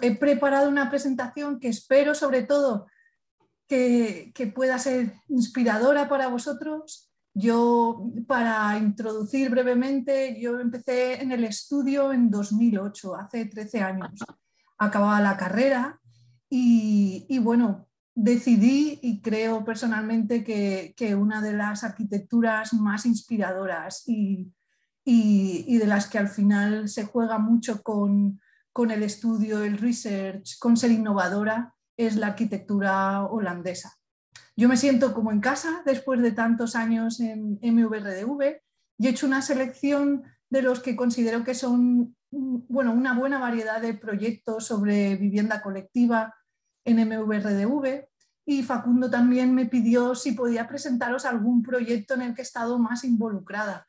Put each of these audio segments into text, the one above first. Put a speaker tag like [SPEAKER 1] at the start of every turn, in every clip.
[SPEAKER 1] He preparado una presentación que espero sobre todo que, pueda ser inspiradora para vosotros. Yo, para introducir brevemente, yo empecé en el estudio en 2008, hace 13 años. Acababa la carrera y, bueno, decidí y creo personalmente que, que, una de las arquitecturas más inspiradoras y, y, de las que al final se juega mucho con, con el estudio, el research, con ser innovadora, es la arquitectura holandesa. Yo me siento como en casa después de tantos años en MVRDV y he hecho una selección de los que considero que son bueno, una buena variedad de proyectos sobre vivienda colectiva en MVRDV y Facundo también me pidió si podía presentaros algún proyecto en el que he estado más involucrada.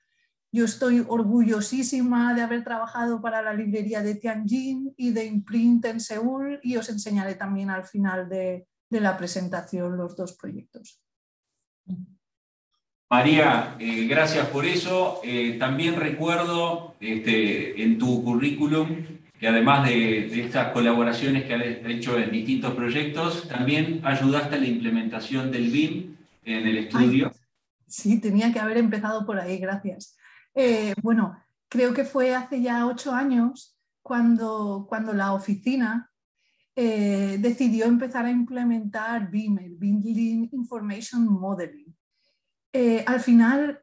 [SPEAKER 1] Yo estoy orgullosísima de haber trabajado para la librería de Tianjin y de Imprint en Seúl y os enseñaré también al final de, de la presentación los dos proyectos.
[SPEAKER 2] María, eh, gracias por eso. Eh, también recuerdo este, en tu currículum que además de, de, estas colaboraciones que has hecho en distintos proyectos, también ayudaste a la implementación del BIM en el estudio. Ay,
[SPEAKER 1] sí, tenía que haber empezado por ahí, gracias. Eh, bueno, creo que fue hace ya ocho años cuando, cuando la oficina eh, decidió empezar a implementar BIM, el Building Information Modeling. Eh, al final,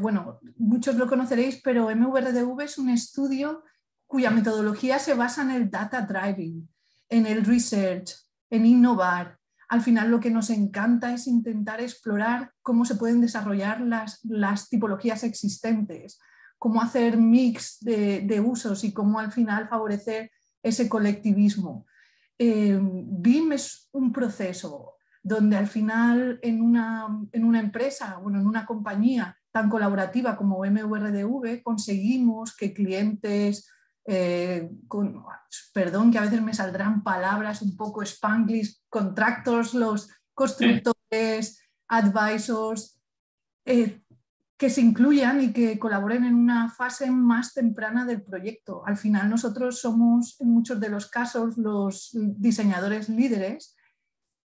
[SPEAKER 1] bueno, muchos lo conoceréis, pero MVRDV es un estudio cuya metodología se basa en el data driving, en el research, en innovar. Al final lo que nos encanta es intentar explorar cómo se pueden desarrollar las, las tipologías existentes, cómo hacer mix de, de usos y cómo al final favorecer ese colectivismo. Eh, BIM es un proceso donde al final en una, en una empresa, bueno, en una compañía tan colaborativa como MVRDV, conseguimos que clientes, eh, perdón que a veces me saldrán palabras un poco spanglish, contractors, los constructores, advisors, eh, que se incluyan y que colaboren en una fase más temprana del proyecto. Al final nosotros somos en muchos de los casos los diseñadores líderes,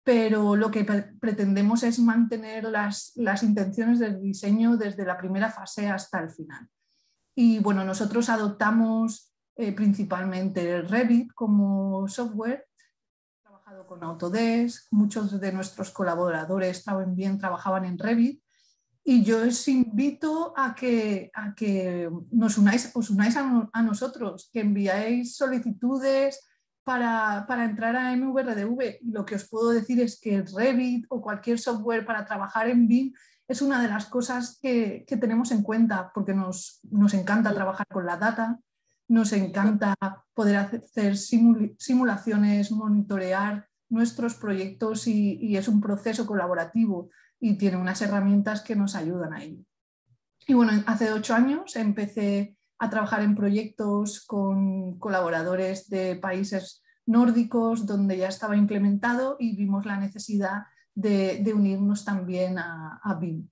[SPEAKER 1] pero lo que pretendemos es mantener las, las intenciones del diseño desde la primera fase hasta el final. Y bueno, nosotros adoptamos eh, principalmente Revit como software. He trabajado con Autodesk, muchos de nuestros colaboradores también trabajaban en Revit y yo os invito a que, a que nos unáis, os unáis a, a nosotros, que enviáis solicitudes para, para, entrar a MVRDV. Lo que os puedo decir es que Revit o cualquier software para trabajar en BIM es una de las cosas que, que tenemos en cuenta porque nos, nos, encanta trabajar con la data, nos encanta poder hacer simul, simulaciones, monitorear nuestros proyectos y, es un proceso colaborativo y tiene unas herramientas que nos ayudan a ello. Y bueno, hace ocho años empecé a trabajar en proyectos con colaboradores de países nórdicos donde ya estaba implementado y vimos la necesidad de, unirnos también a, a, BIM.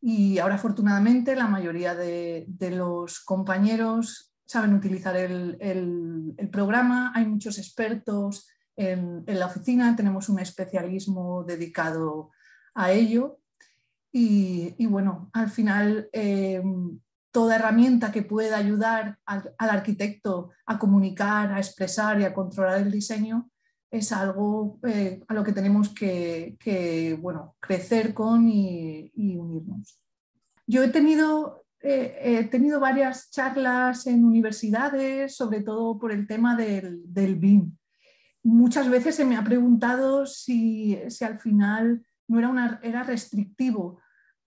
[SPEAKER 1] Y ahora afortunadamente la mayoría de los compañeros saben utilizar el, el, programa, hay muchos expertos en, en la oficina, tenemos un especialismo dedicado a ello. Y, y bueno, al final, eh, toda herramienta que pueda ayudar al, al, arquitecto a comunicar, a expresar y a controlar el diseño es algo eh, a lo que tenemos que, que bueno, crecer con y, unirnos. Yo he tenido, eh, he tenido varias charlas en universidades, sobre todo por el tema del, del BIM. Muchas veces se me ha preguntado si, si al final no era, una, era restrictivo.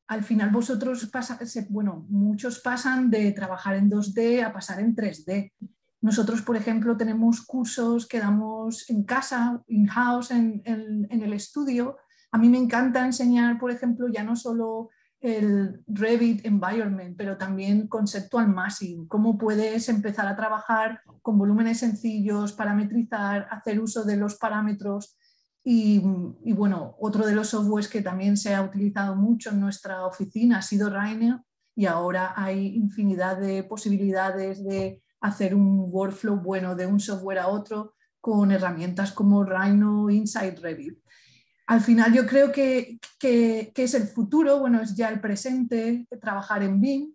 [SPEAKER 1] Al final vosotros, pasa, bueno, muchos pasan de trabajar en 2D a pasar en 3D. Nosotros, por ejemplo, tenemos cursos que damos en casa, in-house, en, en, en, el estudio. A mí me encanta enseñar, por ejemplo, ya no solo el Revit Environment, pero también Conceptual Massing, cómo puedes empezar a trabajar con volúmenes sencillos, parametrizar, hacer uso de los parámetros y, bueno, otro de los softwares que también se ha utilizado mucho en nuestra oficina ha sido Rainer y ahora hay infinidad de posibilidades de hacer un workflow bueno de un software a otro con herramientas como Rhino, Insight, Revit. Al final yo creo que, es el futuro, bueno, es ya el presente, trabajar en BIM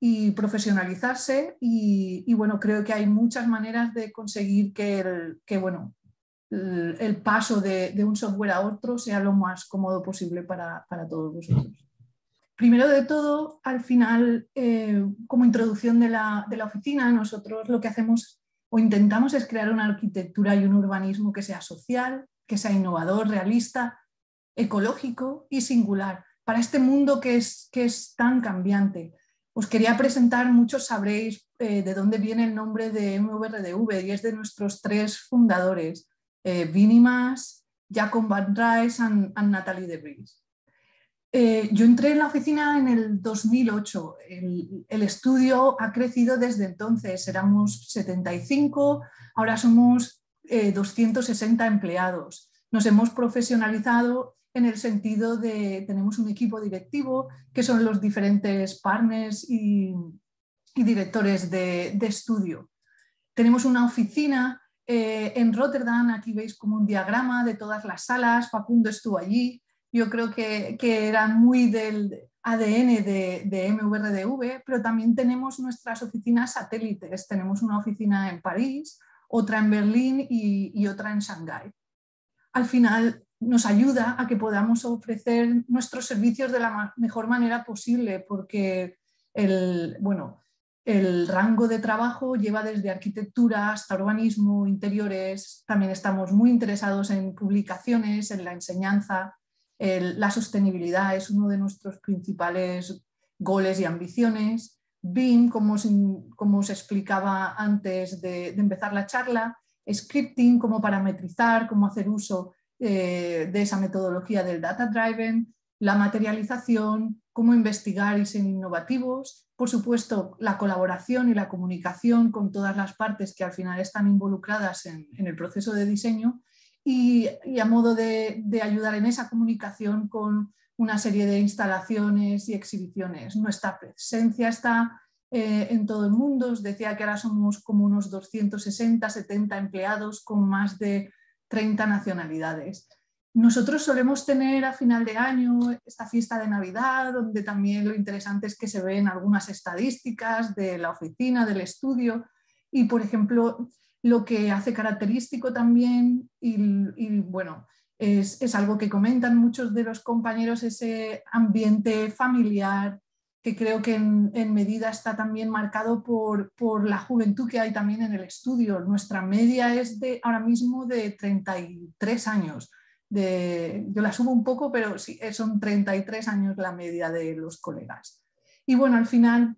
[SPEAKER 1] y profesionalizarse y, bueno, creo que hay muchas maneras de conseguir que, el, bueno, el, paso de, un software a otro sea lo más cómodo posible para, todos vosotros. Primero de todo, al final, eh, como introducción de la, de la oficina, nosotros lo que hacemos o intentamos es crear una arquitectura y un urbanismo que sea social, que sea innovador, realista, ecológico y singular para este mundo que es, que es tan cambiante. Os quería presentar, muchos sabréis eh, de dónde viene el nombre de MVRDV y es de nuestros tres fundadores, eh, Jacob Van Rijs y Natalie de Vries. Eh, yo entré en la oficina en el 2008. El, estudio ha crecido desde entonces. Éramos 75, ahora somos 260 eh, empleados. Nos hemos profesionalizado en el sentido de tenemos un equipo directivo que son los diferentes partners y, directores de, estudio. Tenemos una oficina eh, en Rotterdam, aquí veis como un diagrama de todas las salas, Facundo estuvo allí, yo creo que, eran muy del ADN de, de, MVRDV, pero también tenemos nuestras oficinas satélites. Tenemos una oficina en París, otra en Berlín y, otra en Shanghái. Al final nos ayuda a que podamos ofrecer nuestros servicios de la mejor manera posible, porque el, bueno, el rango de trabajo lleva desde arquitectura hasta urbanismo, interiores. También estamos muy interesados en publicaciones, en la enseñanza la sostenibilidad es uno de nuestros principales goles y ambiciones. BIM, como, como os explicaba antes de, empezar la charla, scripting, como parametrizar, cómo hacer uso eh, de esa metodología del data driven, la materialización, cómo investigar y ser innovativos, por supuesto, la colaboración y la comunicación con todas las partes que al final están involucradas en el proceso de diseño y, a modo de, ayudar en esa comunicación con una serie de instalaciones y exhibiciones. Nuestra presencia está eh, en todo el mundo. Os decía que ahora somos como unos 260, 70 empleados con más de 30 nacionalidades. Nosotros solemos tener a final de año esta fiesta de Navidad, donde también lo interesante es que se ven algunas estadísticas de la oficina, del estudio. Y, por ejemplo, lo que hace característico también, y, bueno, es, algo que comentan muchos de los compañeros, ese ambiente familiar, que creo que en, medida está también marcado por, la juventud que hay también en el estudio. Nuestra media es de ahora mismo de 33 años. De, yo la subo un poco, pero sí, son 33 años la media de los colegas. Y bueno, al final,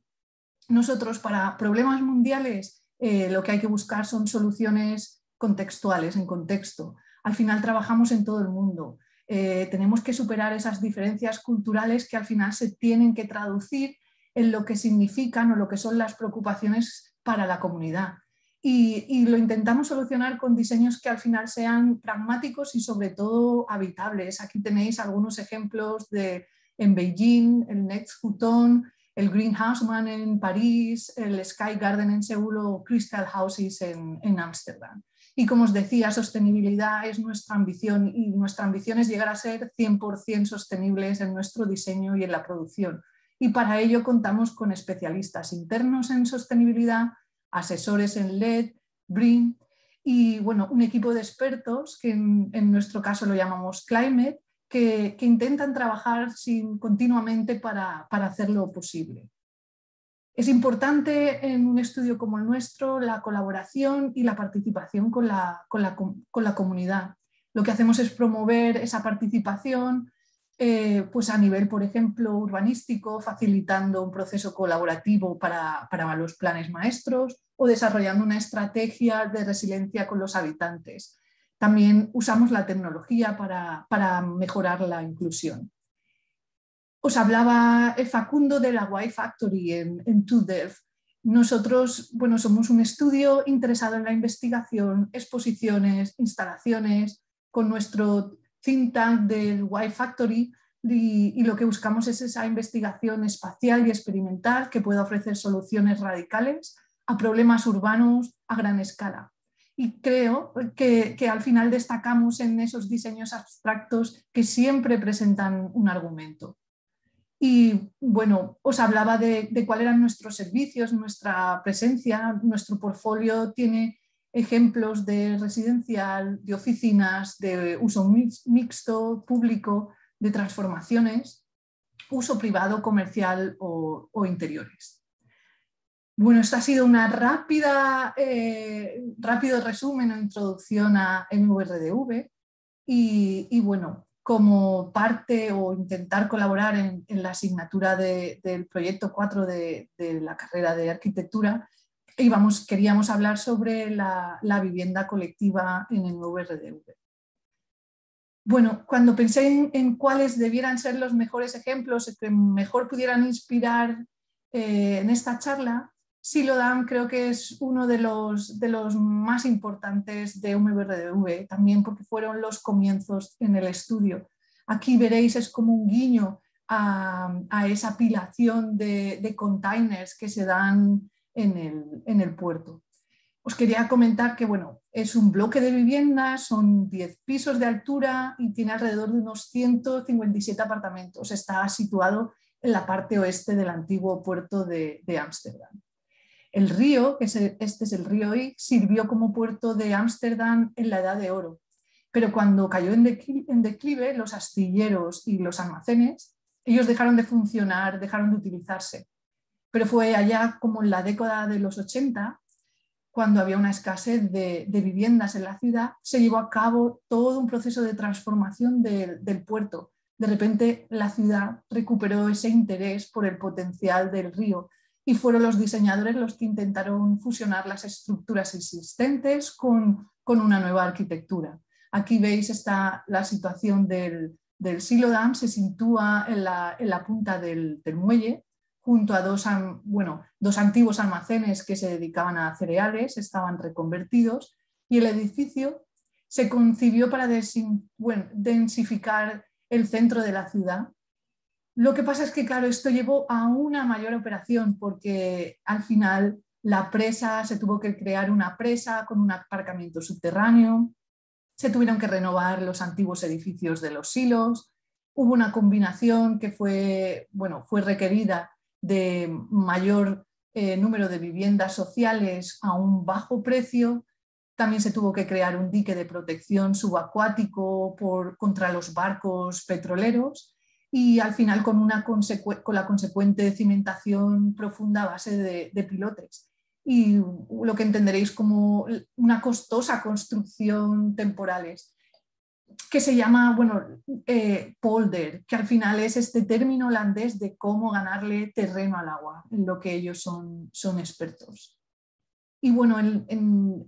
[SPEAKER 1] nosotros para problemas mundiales eh, lo que hay que buscar son soluciones contextuales, en contexto. Al final trabajamos en todo el mundo. Eh, tenemos que superar esas diferencias culturales que al final se tienen que traducir en lo que significan o lo que son las preocupaciones para la comunidad. Y, lo intentamos solucionar con diseños que al final sean pragmáticos y sobre todo habitables. Aquí tenéis algunos ejemplos de en Beijing, el Next Futon, el Greenhouse Man en París, el Sky Garden en Seúl o Crystal Houses en Ámsterdam. Y como os decía, sostenibilidad es nuestra ambición y nuestra ambición es llegar a ser 100% sostenibles en nuestro diseño y en la producción. Y para ello contamos con especialistas internos en sostenibilidad, asesores en LED, BRIN y bueno, un equipo de expertos que en nuestro caso lo llamamos Climate, que, intentan trabajar continuamente para, para hacerlo posible. Es importante en un estudio como el nuestro la colaboración y la participación con la, con la, con la comunidad. Lo que hacemos es promover esa participación eh, pues a nivel, por ejemplo, urbanístico, facilitando un proceso colaborativo para, para, los planes maestros o desarrollando una estrategia de resiliencia con los habitantes. También usamos la tecnología para, mejorar la inclusión. Os hablaba Facundo de la Y Factory en, en Nosotros bueno, somos un estudio interesado en la investigación, exposiciones, instalaciones, con nuestro think tank del Y Factory y, lo que buscamos es esa investigación espacial y experimental que pueda ofrecer soluciones radicales a problemas urbanos a gran escala y creo que, al final destacamos en esos diseños abstractos que siempre presentan un argumento. Y bueno, os hablaba de, cuáles eran nuestros servicios, nuestra presencia, nuestro portfolio tiene ejemplos de residencial, de oficinas, de uso mixto, público, de transformaciones, uso privado, comercial o, interiores. Bueno, esto ha sido una rápida, eh, rápido resumen o introducción a MVRDV y, bueno, como parte o intentar colaborar en, la asignatura del proyecto 4 de, la carrera de arquitectura, íbamos, queríamos hablar sobre la, vivienda colectiva en MVRDV. Bueno, cuando pensé en, cuáles debieran ser los mejores ejemplos que mejor pudieran inspirar eh, en esta charla, Silodan creo que es uno de los, de los más importantes de MVRDV, también porque fueron los comienzos en el estudio. Aquí veréis, es como un guiño a, esa apilación de, containers que se dan en el, en el, puerto. Os quería comentar que bueno, es un bloque de viviendas, son 10 pisos de altura y tiene alrededor de unos 157 apartamentos. Está situado en la parte oeste del antiguo puerto de Ámsterdam. El río, que este es el río Ig, sirvió como puerto de Ámsterdam en la Edad de Oro, pero cuando cayó en declive, los astilleros y los almacenes, ellos dejaron de funcionar, dejaron de utilizarse. Pero fue allá como en la década de los 80, cuando había una escasez de, viviendas en la ciudad, se llevó a cabo todo un proceso de transformación del puerto. De repente la ciudad recuperó ese interés por el potencial del río y fueron los diseñadores los que intentaron fusionar las estructuras existentes con, una nueva arquitectura. Aquí veis está la situación del, del Silo Dam, se sitúa en la, punta del, muelle, junto a dos, bueno, dos antiguos almacenes que se dedicaban a cereales, estaban reconvertidos, y el edificio se concibió para densificar el centro de la ciudad lo que pasa es que, claro, esto llevó a una mayor operación porque al final la presa, se tuvo que crear una presa con un aparcamiento subterráneo, se tuvieron que renovar los antiguos edificios de los silos, hubo una combinación que fue, bueno, fue requerida de mayor eh, número de viviendas sociales a un bajo precio. También se tuvo que crear un dique de protección subacuático por, contra los barcos petroleros y al final con, una con la consecuente cimentación profunda a base de, pilotes. Y lo que entenderéis como una costosa construcción temporales, que se llama, bueno, eh, polder, que al final es este término holandés de cómo ganarle terreno al agua, en lo que ellos son, son expertos. Y bueno,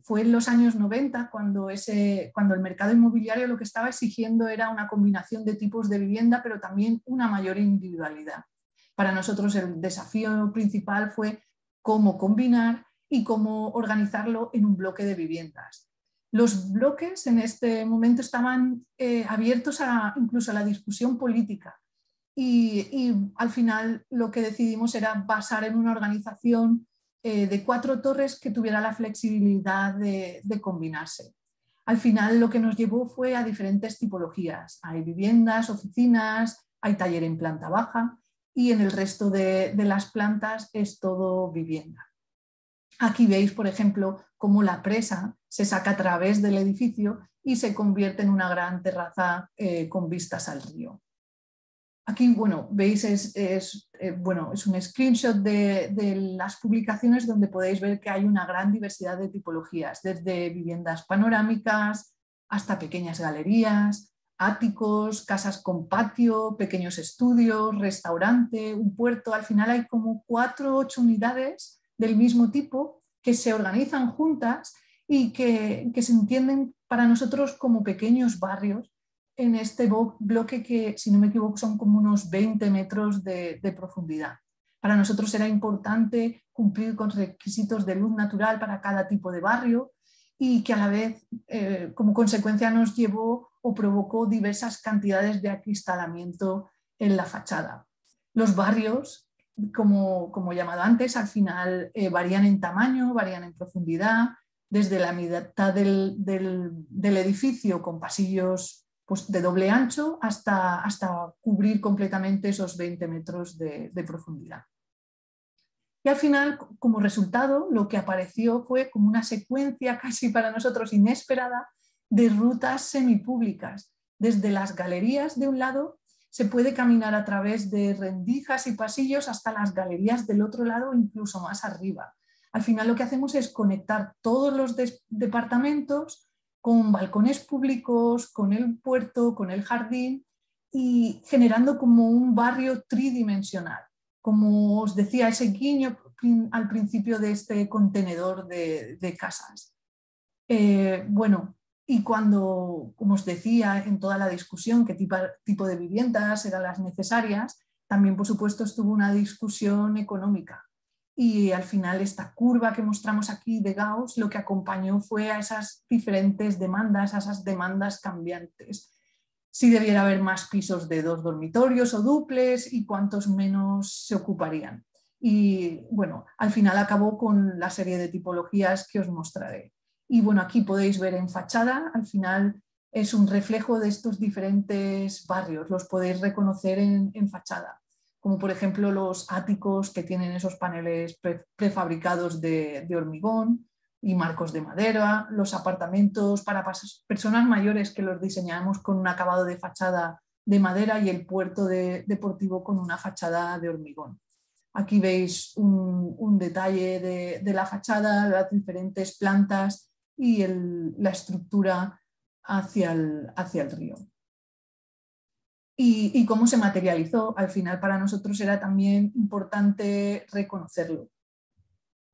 [SPEAKER 1] fue en los años 90 cuando, ese, cuando el mercado inmobiliario lo que estaba exigiendo era una combinación de tipos de vivienda, pero también una mayor individualidad. Para nosotros el desafío principal fue cómo combinar y cómo organizarlo en un bloque de viviendas. Los bloques en este momento estaban eh, abiertos a, incluso a la discusión política y, y al final lo que decidimos era basar en una organización eh, de cuatro torres que tuviera la flexibilidad de, combinarse. Al final lo que nos llevó fue a diferentes tipologías. Hay viviendas, oficinas, hay taller en planta baja y en el resto de, las plantas es todo vivienda. Aquí veis, por ejemplo, cómo la presa se saca a través del edificio y se convierte en una gran terraza eh, con vistas al río. Aquí, bueno, veis, es, eh, bueno, es un screenshot de, las publicaciones donde podéis ver que hay una gran diversidad de tipologías, desde viviendas panorámicas hasta pequeñas galerías, áticos, casas con patio, pequeños estudios, restaurante, un puerto. Al final hay como cuatro o ocho unidades del mismo tipo que se organizan juntas y que se entienden para nosotros como pequeños barrios en este bloque que, si no me equivoco, son como unos 20 metros de, profundidad. Para nosotros era importante cumplir con requisitos de luz natural para cada tipo de barrio y que a la vez, eh, como consecuencia, nos llevó o provocó diversas cantidades de acristalamiento en la fachada. Los barrios, como, como llamado antes, al final eh, varían en tamaño, varían en profundidad, desde la mitad del, edificio con pasillos pues, de doble ancho hasta, hasta, cubrir completamente esos 20 metros de, de profundidad. Y al final, como resultado, lo que apareció fue como una secuencia casi para nosotros inesperada de rutas semipúblicas. Desde las galerías de un lado se puede caminar a través de rendijas y pasillos hasta las galerías del otro lado, incluso más arriba. Al final lo que hacemos es conectar todos los departamentos con balcones públicos, con el puerto, con el jardín y generando como un barrio tridimensional. Como os decía, ese guiño al principio de este contenedor de, casas. Eh, bueno, y cuando, como os decía en toda la discusión, qué tipo, tipo de viviendas eran las necesarias, también por supuesto estuvo una discusión económica. Y al final esta curva que mostramos aquí de Gauss lo que acompañó fue a esas diferentes demandas, a esas demandas cambiantes. Si debiera haber más pisos de dos dormitorios o duples y cuántos menos se ocuparían. Y bueno, al final acabó con la serie de tipologías que os mostraré. Y bueno, aquí podéis ver en fachada, al final es un reflejo de estos diferentes barrios, los podéis reconocer en, fachada, como por ejemplo los áticos que tienen esos paneles prefabricados de, hormigón y marcos de madera, los apartamentos para personas mayores que los diseñamos con un acabado de fachada de madera y el puerto deportivo con una fachada de hormigón. Aquí veis un, detalle de, de, la fachada, las diferentes plantas y la estructura hacia el río. Y, cómo se materializó, al final para nosotros era también importante reconocerlo.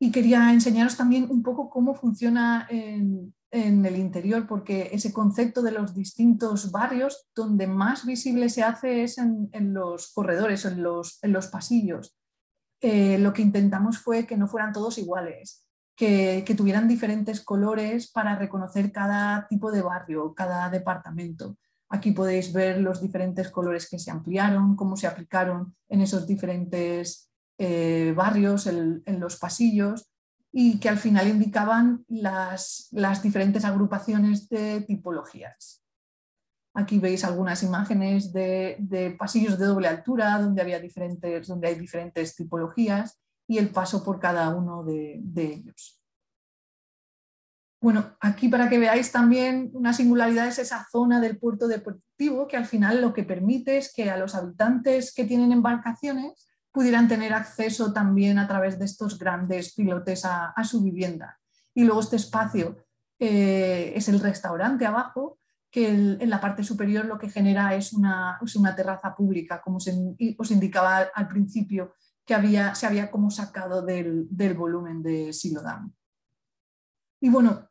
[SPEAKER 1] Y quería enseñaros también un poco cómo funciona en, el interior, porque ese concepto de los distintos barrios, donde más visible se hace es en, los corredores, en los, pasillos. Eh, lo que intentamos fue que no fueran todos iguales, que, tuvieran diferentes colores para reconocer cada tipo de barrio, cada departamento. Aquí podéis ver los diferentes colores que se ampliaron, cómo se aplicaron en esos diferentes eh, barrios, en, los pasillos, y que al final indicaban las, diferentes agrupaciones de tipologías. Aquí veis algunas imágenes de, pasillos de doble altura donde, había diferentes, donde hay diferentes tipologías y el paso por cada uno de, ellos. Bueno, aquí para que veáis también una singularidad es esa zona del puerto deportivo que al final lo que permite es que a los habitantes que tienen embarcaciones pudieran tener acceso también a través de estos grandes pilotes a, su vivienda. Y luego este espacio eh, es el restaurante abajo, que en la parte superior lo que genera es una, terraza pública, como os indicaba al principio, que había, se había como sacado del, volumen de Silodam. Y bueno,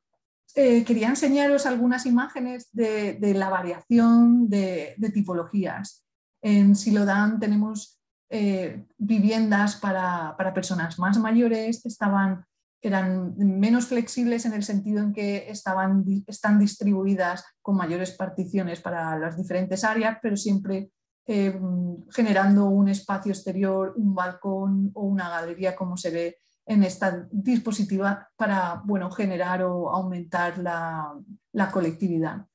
[SPEAKER 1] eh, quería enseñaros algunas imágenes de, la variación de, tipologías. En Silodam tenemos eh, viviendas para, personas más mayores, estaban, eran menos flexibles en el sentido en que estaban, están distribuidas con mayores particiones para las diferentes áreas, pero siempre eh, generando un espacio exterior, un balcón o una galería como se ve en esta dispositiva para bueno, generar o aumentar la, colectividad.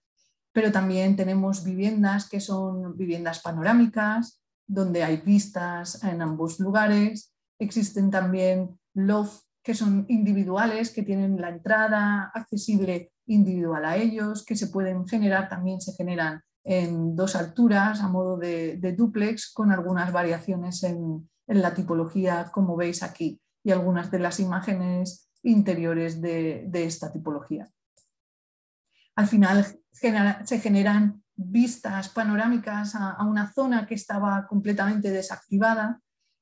[SPEAKER 1] Pero también tenemos viviendas que son viviendas panorámicas, donde hay vistas en ambos lugares. Existen también loft que son individuales, que tienen la entrada accesible individual a ellos, que se pueden generar, también se generan en dos alturas a modo de, duplex con algunas variaciones en, la tipología como veis aquí y algunas de las imágenes interiores de, esta tipología. Al final se generan vistas panorámicas a, una zona que estaba completamente desactivada,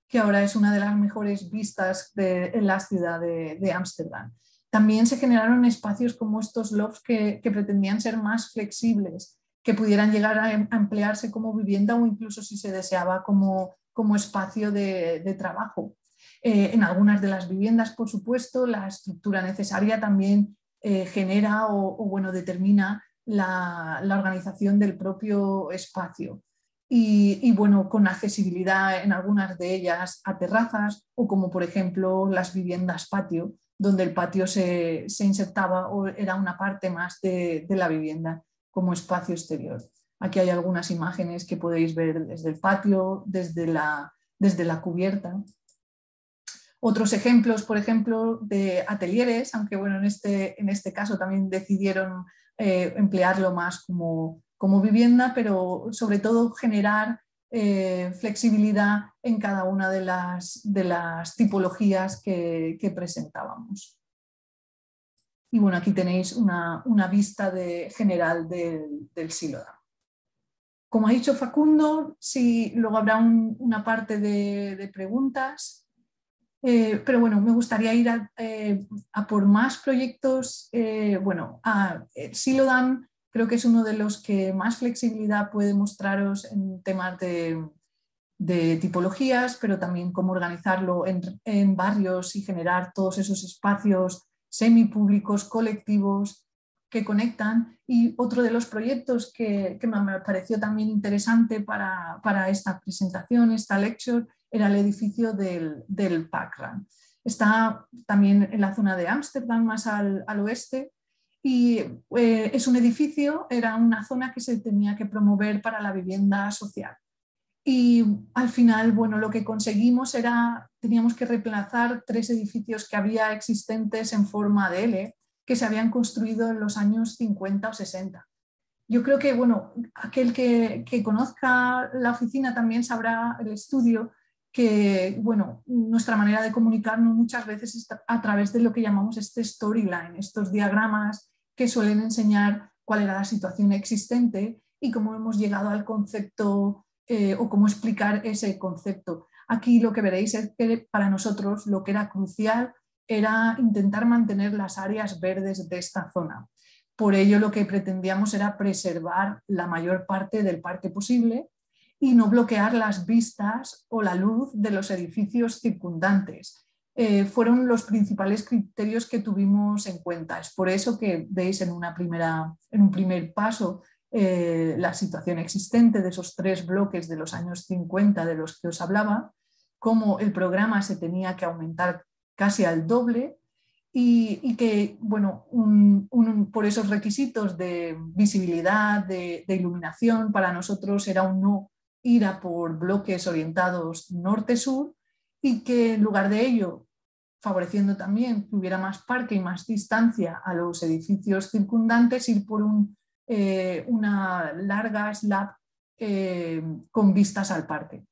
[SPEAKER 1] que ahora es una de las mejores vistas en la ciudad de Ámsterdam. También se generaron espacios como estos lofts que pretendían ser más flexibles que pudieran llegar a em, emplearse como vivienda o incluso si se deseaba como, como espacio de, trabajo. Eh, en algunas de las viviendas, por supuesto, la estructura necesaria también eh, genera o, bueno, determina la, organización del propio espacio. Y, bueno, con accesibilidad en algunas de ellas a terrazas o como por ejemplo las viviendas patio, donde el patio se, insertaba o era una parte más de, la vivienda como espacio exterior. Aquí hay algunas imágenes que podéis ver desde el patio, desde la, desde la cubierta. Otros ejemplos, por ejemplo, de atelieres, aunque bueno, en este, en este caso también decidieron eh, emplearlo más como, como vivienda, pero sobre todo generar eh, flexibilidad en cada una de las, de las tipologías que, presentábamos. Y bueno, aquí tenéis una, vista de, general del, del Como ha dicho Facundo, sí, luego habrá una parte de, preguntas, eh, pero bueno, me gustaría ir a, eh, por más proyectos. bueno, a Silodan creo que es uno de los que más flexibilidad puede mostraros en temas de, tipologías, pero también cómo organizarlo en, barrios y generar todos esos espacios semipúblicos, colectivos que conectan. Y otro de los proyectos que, me pareció también interesante para, esta presentación, esta lecture, era el edificio del, del Está también en la zona de Ámsterdam, más al oeste, y eh, es un edificio, era una zona que se tenía que promover para la vivienda social. Y al final, bueno, lo que conseguimos era, teníamos que reemplazar tres edificios que había existentes en forma de L, que se habían construido en los años 50 o 60. Yo creo que, bueno, aquel que, que conozca la oficina también sabrá el estudio que, bueno, nuestra manera de comunicarnos muchas veces es a través de lo que llamamos este storyline, estos diagramas que suelen enseñar cuál era la situación existente y cómo hemos llegado al concepto eh, o cómo explicar ese concepto. Aquí lo que veréis es que para nosotros lo que era crucial era intentar mantener las áreas verdes de esta zona. Por ello lo que pretendíamos era preservar la mayor parte del parque posible y no bloquear las vistas o la luz de los edificios circundantes. Eh, fueron los principales criterios que tuvimos en cuenta. Es por eso que veis en, una primera, en un primer paso eh, la situación existente de esos tres bloques de los años 50 de los que os hablaba, cómo el programa se tenía que aumentar casi al doble y, que, bueno, por esos requisitos de visibilidad, de, de iluminación, para nosotros era un no ir a por bloques orientados norte-sur y que en lugar de ello, favoreciendo también que hubiera más parque y más distancia a los edificios circundantes, ir por eh, una larga slab eh, con vistas al parque.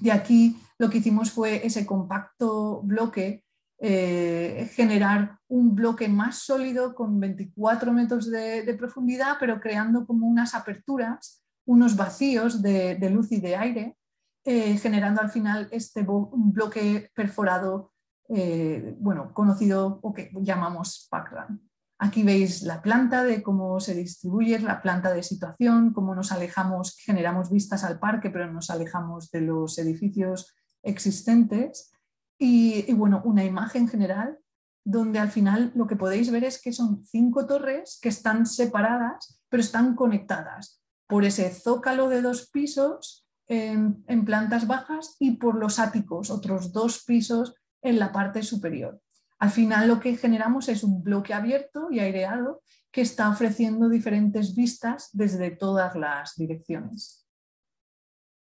[SPEAKER 1] De aquí lo que hicimos fue ese compacto bloque, eh, generar un bloque más sólido con 24 metros de, profundidad, pero creando como unas aperturas, unos vacíos de luz y de aire, eh, generando al final este bloque perforado, eh, bueno, conocido o que llamamos background. Aquí veis la planta de cómo se distribuye, la planta de situación, cómo nos alejamos, generamos vistas al parque, pero nos alejamos de los edificios existentes. Y, y bueno, una imagen general donde al final lo que podéis ver es que son cinco torres que están separadas, pero están conectadas por ese zócalo de dos pisos en, plantas bajas y por los áticos, otros dos pisos en la parte superior. Al final lo que generamos es un bloque abierto y aireado que está ofreciendo diferentes vistas desde todas las direcciones.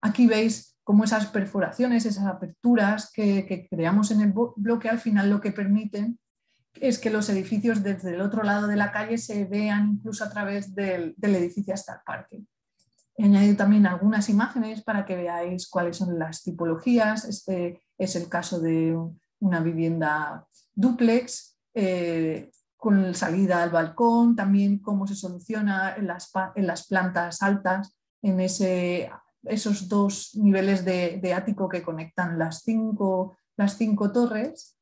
[SPEAKER 1] Aquí veis cómo esas perforaciones, esas aperturas que, creamos en el bloque al final lo que permiten es que los edificios desde el otro lado de la calle se vean incluso a través del, edificio hasta el. He añadido también algunas imágenes para que veáis cuáles son las tipologías. Este es el caso de una vivienda duplex eh, con salida al balcón, también cómo se soluciona en las, plantas altas, en esos dos niveles de, ático que conectan las cinco torres.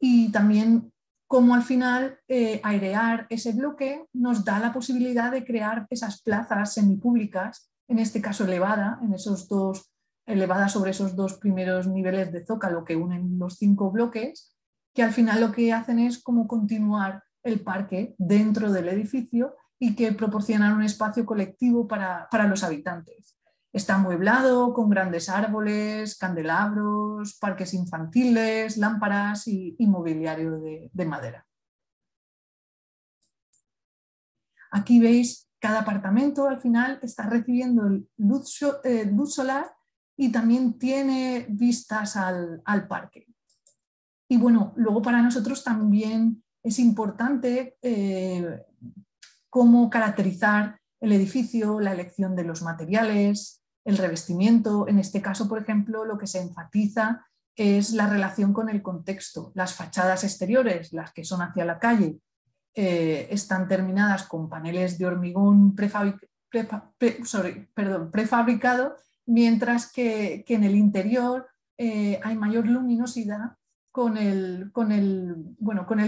[SPEAKER 1] Y también cómo al final eh, airear ese bloque nos da la posibilidad de crear esas plazas semipúblicas, en este caso elevada, en esos dos, elevada sobre esos dos primeros niveles de zócalo que unen los cinco bloques, que al final lo que hacen es como continuar el parque dentro del edificio y que proporcionan un espacio colectivo para, para los habitantes. Está amueblado con grandes árboles, candelabros, parques infantiles, lámparas y, mobiliario de, madera. Aquí veis cada apartamento al final está recibiendo luz, eh, luz solar y también tiene vistas al, parque. Y bueno, luego para nosotros también es importante eh, cómo caracterizar el edificio, la elección de los materiales, el revestimiento. En este caso, por ejemplo, lo que se enfatiza es la relación con el contexto. Las fachadas exteriores, las que son hacia la calle, eh, están terminadas con paneles de hormigón prefabricado, mientras que, en el interior eh, hay mayor luminosidad con el,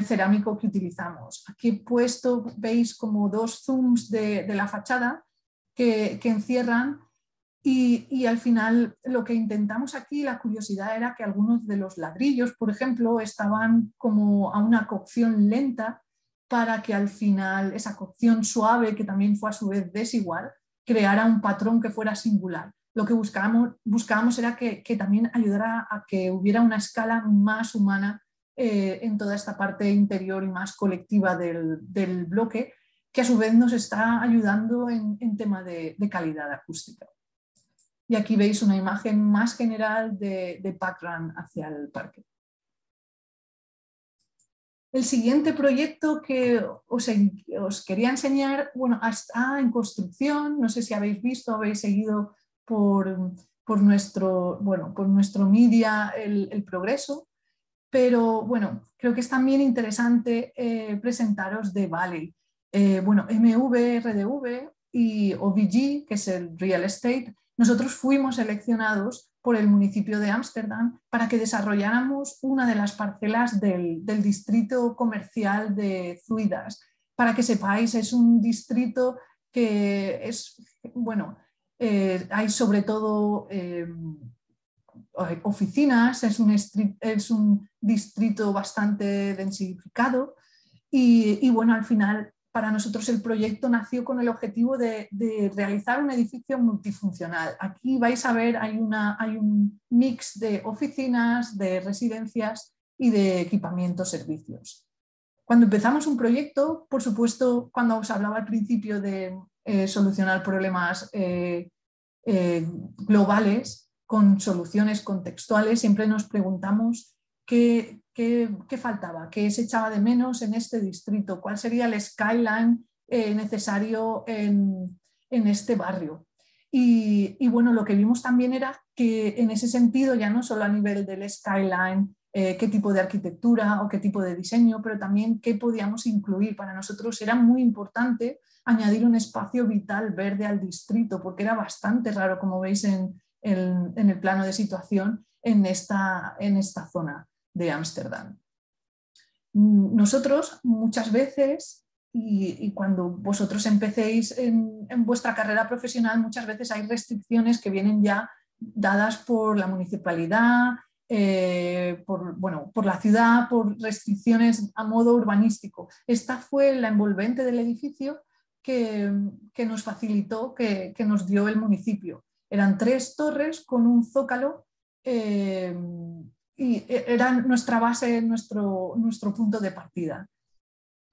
[SPEAKER 1] cerámico que utilizamos. Aquí he puesto, veis como dos zooms de, la fachada que encierran y, al final lo que intentamos aquí, la curiosidad era que algunos de los ladrillos, por ejemplo, estaban como a una cocción lenta para que al final esa cocción suave, que también fue a su vez desigual, creara un patrón que fuera singular. Lo que buscábamos, buscábamos era que, también ayudara a que hubiera una escala más humana eh, en toda esta parte interior y más colectiva del, bloque, que a su vez nos está ayudando en, tema de calidad acústica. Y aquí veis una imagen más general de, de Run hacia el parque. El siguiente proyecto que os, quería enseñar, bueno, está en construcción, no sé si habéis visto, habéis seguido por, nuestro, bueno, por nuestro media el, progreso, pero bueno, creo que es también interesante eh, presentaros de Valley. Eh, bueno, MV, RDV y OVG, que es el Real Estate, nosotros fuimos seleccionados por el municipio de Ámsterdam para que desarrolláramos una de las parcelas del, distrito comercial de Zuidas. Para que sepáis, es un distrito que es, bueno, eh, hay sobre todo eh, oficinas, es un, distrito bastante densificado y, bueno, al final para nosotros el proyecto nació con el objetivo de, realizar un edificio multifuncional. Aquí vais a ver, hay, hay un mix de oficinas, de residencias y de equipamientos, servicios. Cuando empezamos un proyecto, por supuesto, cuando os hablaba al principio de eh, solucionar problemas eh, eh, globales con soluciones contextuales, siempre nos preguntamos qué, ¿Qué, faltaba? ¿Qué se echaba de menos en este distrito? ¿Cuál sería el skyline eh, necesario en, este barrio? Y, bueno, lo que vimos también era que en ese sentido, ya no solo a nivel del skyline, eh, qué tipo de arquitectura o qué tipo de diseño, pero también qué podíamos incluir. Para nosotros era muy importante añadir un espacio vital verde al distrito, porque era bastante raro, como veis en, el plano de situación, en esta zona de Ámsterdam. Nosotros muchas veces, y, cuando vosotros empecéis en, vuestra carrera profesional, muchas veces hay restricciones que vienen ya dadas por la municipalidad, eh, por, bueno, por la ciudad, por restricciones a modo urbanístico. Esta fue la envolvente del edificio que, nos facilitó, que, nos dio el municipio. Eran tres torres con un zócalo eh, y e, era nuestra base, nuestro, nuestro punto de partida.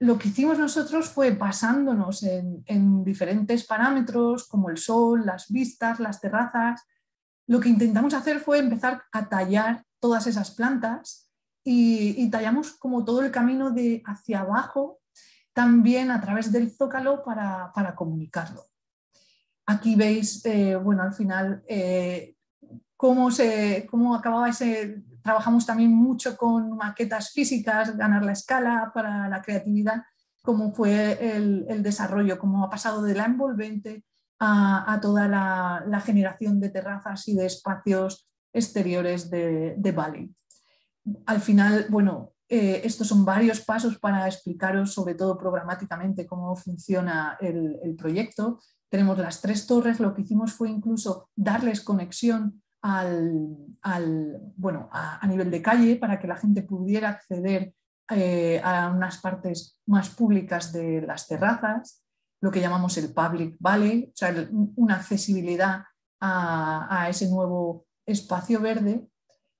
[SPEAKER 1] Lo que hicimos nosotros fue basándonos en, diferentes parámetros como el sol, las vistas, las terrazas. Lo que intentamos hacer fue empezar a tallar todas esas plantas y, tallamos como todo el camino de hacia abajo también a través del zócalo para, comunicarlo. Aquí veis, eh, bueno, al final eh, cómo, se, cómo acababa ese trabajamos también mucho con maquetas físicas, ganar la escala para la creatividad, cómo fue el, desarrollo, cómo ha pasado de la envolvente a, toda la, generación de terrazas y de espacios exteriores de, de Bali. Al final, bueno, eh, estos son varios pasos para explicaros, sobre todo programáticamente, cómo funciona el, el proyecto. Tenemos las tres torres, lo que hicimos fue incluso darles conexión al, bueno, a, nivel de calle para que la gente pudiera acceder eh, a unas partes más públicas de las terrazas, lo que llamamos el public valley, o sea, una accesibilidad a, ese nuevo espacio verde.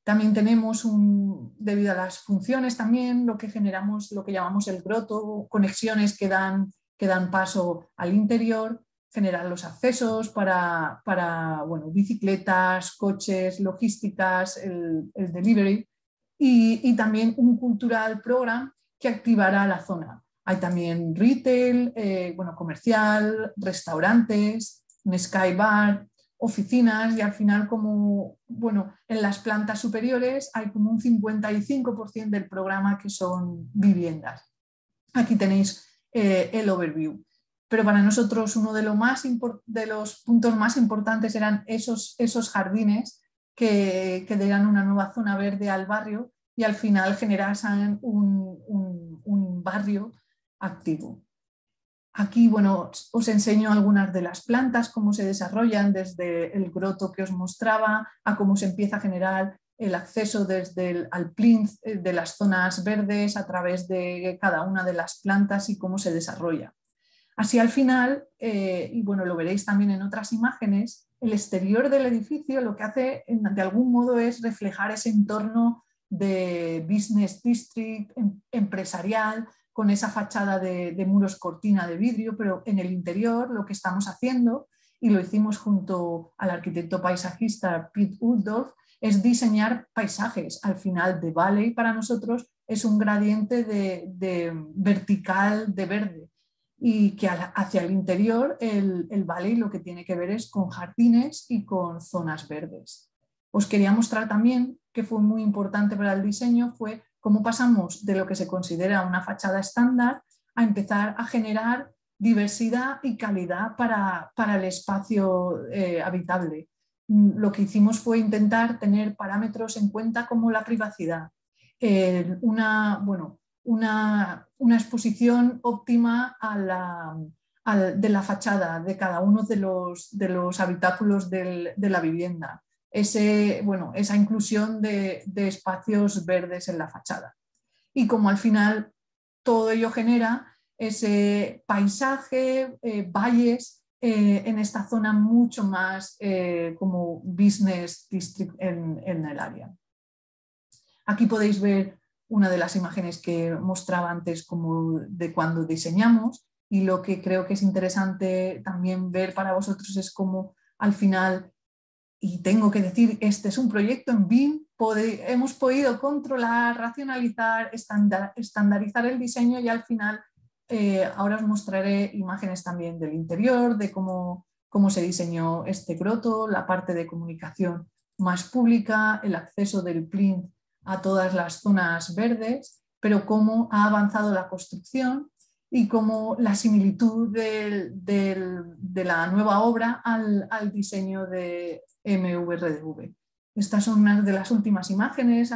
[SPEAKER 1] También tenemos, un, debido a las funciones, también lo que generamos, lo que llamamos el groto, conexiones que dan, que dan paso al interior, generar los accesos para, para bueno, bicicletas, coches, logísticas, el, delivery y, también un cultural program que activará la zona. Hay también retail, eh, bueno, comercial, restaurantes, un sky bar, oficinas y al final como, bueno, en las plantas superiores hay como un 55% del programa que son viviendas. Aquí tenéis eh, el overview. Pero para nosotros uno de, los puntos más importantes eran esos, esos jardines que, que dieran una nueva zona verde al barrio y al final generasen un, un, un barrio activo. Aquí, bueno, os enseño algunas de las plantas, cómo se desarrollan desde el groto que os mostraba a cómo se empieza a generar el acceso desde el, al plinth eh, de las zonas verdes a través de cada una de las plantas y cómo se desarrolla. Así al final, eh, y bueno, lo veréis también en otras imágenes, el exterior del edificio lo que hace de algún modo es reflejar ese entorno de business district, em, empresarial, con esa fachada de, muros cortina de vidrio, pero en el interior lo que estamos haciendo, y lo hicimos junto al arquitecto paisajista Pete Uldorf, es diseñar paisajes. Al final, de valley para nosotros es un gradiente de, vertical de verde y que hacia el interior el, el lo que tiene que ver es con jardines y con zonas verdes. Os quería mostrar también que fue muy importante para el diseño fue cómo pasamos de lo que se considera una fachada estándar a empezar a generar diversidad y calidad para, el espacio eh, habitable. Lo que hicimos fue intentar tener parámetros en cuenta como la privacidad, una, bueno, una, exposición óptima de la fachada de cada uno de los, de los habitáculos de la vivienda, ese, bueno, esa inclusión de, espacios verdes en la fachada. Y como al final todo ello genera ese paisaje, eh, valles eh, en esta zona mucho más eh, como business district en, el área. Aquí podéis ver una de las imágenes que mostraba antes como de cuando diseñamos y lo que creo que es interesante también ver para vosotros es cómo al final y tengo que decir, este es un proyecto en BIM, hemos podido controlar, racionalizar, estandarizar el diseño y al final eh, ahora os mostraré imágenes también del interior, de cómo, cómo se diseñó este groto, la parte de comunicación más pública, el acceso del plinth a todas las zonas verdes, pero cómo ha avanzado la construcción y cómo la similitud de la nueva obra al, diseño de, MVRDV. Estas son unas de las últimas imágenes,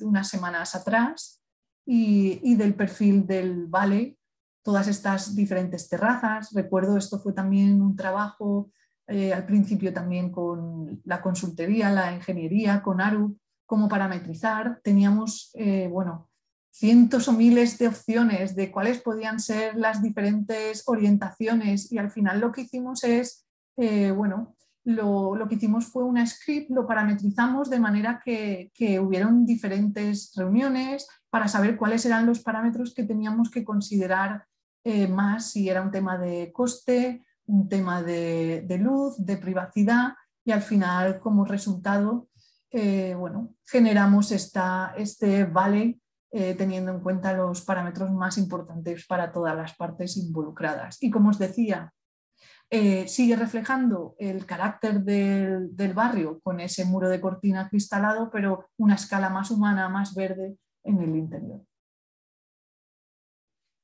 [SPEAKER 1] unas semanas atrás, y, del perfil del Vale, todas estas diferentes terrazas. Recuerdo, esto fue también un trabajo eh, al principio también con la consultoría, la ingeniería, con ARU, cómo parametrizar. Teníamos, eh, bueno, cientos o miles de opciones de cuáles podían ser las diferentes orientaciones y al final lo que hicimos es, eh, bueno, lo, que hicimos fue una script, lo parametrizamos de manera que, hubieron diferentes reuniones para saber cuáles eran los parámetros que teníamos que considerar eh, más, si era un tema de coste, un tema de, luz, de privacidad y al final como resultado eh, bueno, generamos esta, este vale eh, teniendo en cuenta los parámetros más importantes para todas las partes involucradas. Y como os decía, eh, sigue reflejando el carácter del, barrio con ese muro de cortina cristalado, pero una escala más humana, más verde en el interior.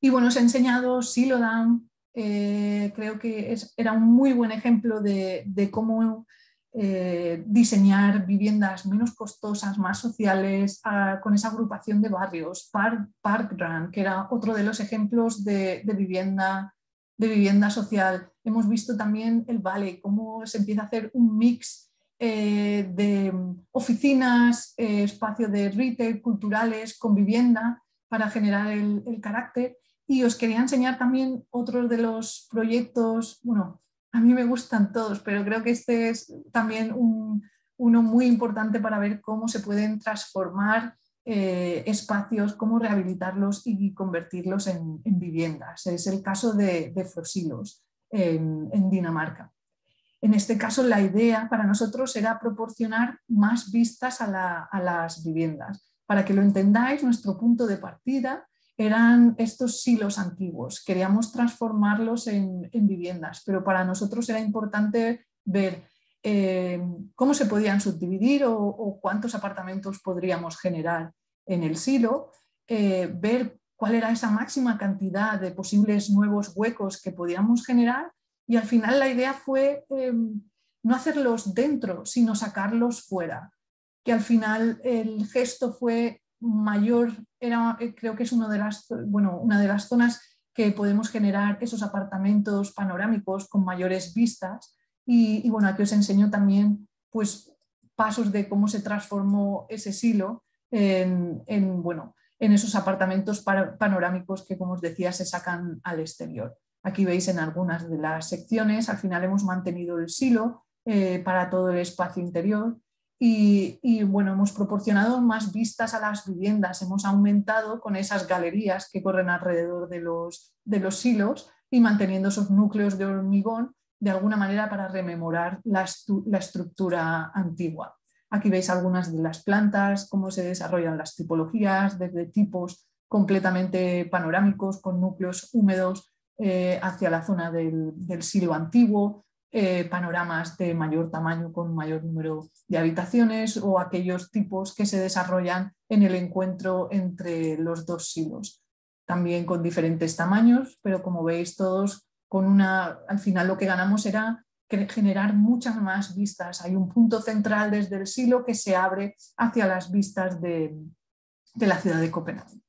[SPEAKER 1] Y bueno, os he enseñado Silodan, eh, creo que era un muy buen ejemplo de, cómo eh, diseñar viviendas menos costosas, más sociales, con esa agrupación de barrios, Park, Park que era otro de los ejemplos de vivienda de vivienda social. Hemos visto también el Vale, cómo se empieza a hacer un mix eh, de oficinas, eh, espacio de retail, culturales, con vivienda para generar el, carácter. Y os quería enseñar también otros de los proyectos, bueno, a mí me gustan todos, pero creo que este es también uno muy importante para ver cómo se pueden transformar eh, espacios, cómo rehabilitarlos y convertirlos en, viviendas. Es el caso de, de en, Dinamarca. En este caso, la idea para nosotros era proporcionar más vistas a, las viviendas. Para que lo entendáis, nuestro punto de partida eran estos silos antiguos. Queríamos transformarlos en, viviendas, pero para nosotros era importante ver eh, cómo se podían subdividir o, cuántos apartamentos podríamos generar en el silo, eh, ver cuál era esa máxima cantidad de posibles nuevos huecos que podíamos generar y al final la idea fue em, no hacerlos dentro, sino sacarlos fuera, que al final el gesto fue mayor, era, eh, creo que es de las, bueno, una de las zonas que podemos generar esos apartamentos panorámicos con mayores vistas. Y, bueno, aquí os enseño también pues, pasos de cómo se transformó ese silo en, en, bueno, en esos apartamentos panorámicos que, como os decía, se sacan al exterior. Aquí veis en algunas de las secciones, al final hemos mantenido el silo eh, para todo el espacio interior y, bueno, hemos proporcionado más vistas a las viviendas, hemos aumentado con esas galerías que corren alrededor de los, de los silos y manteniendo esos núcleos de hormigón de alguna manera para rememorar la, estructura antigua. Aquí veis algunas de las plantas, cómo se desarrollan las tipologías, desde tipos completamente panorámicos con núcleos húmedos eh, hacia la zona del, silo antiguo, eh, panoramas de mayor tamaño con mayor número de habitaciones o aquellos tipos que se desarrollan en el encuentro entre los dos silos, también con diferentes tamaños, pero como veis todos con una, al final lo que ganamos era generar muchas más vistas. Hay un punto central desde el silo que se abre hacia las vistas de, la ciudad de Copenhague.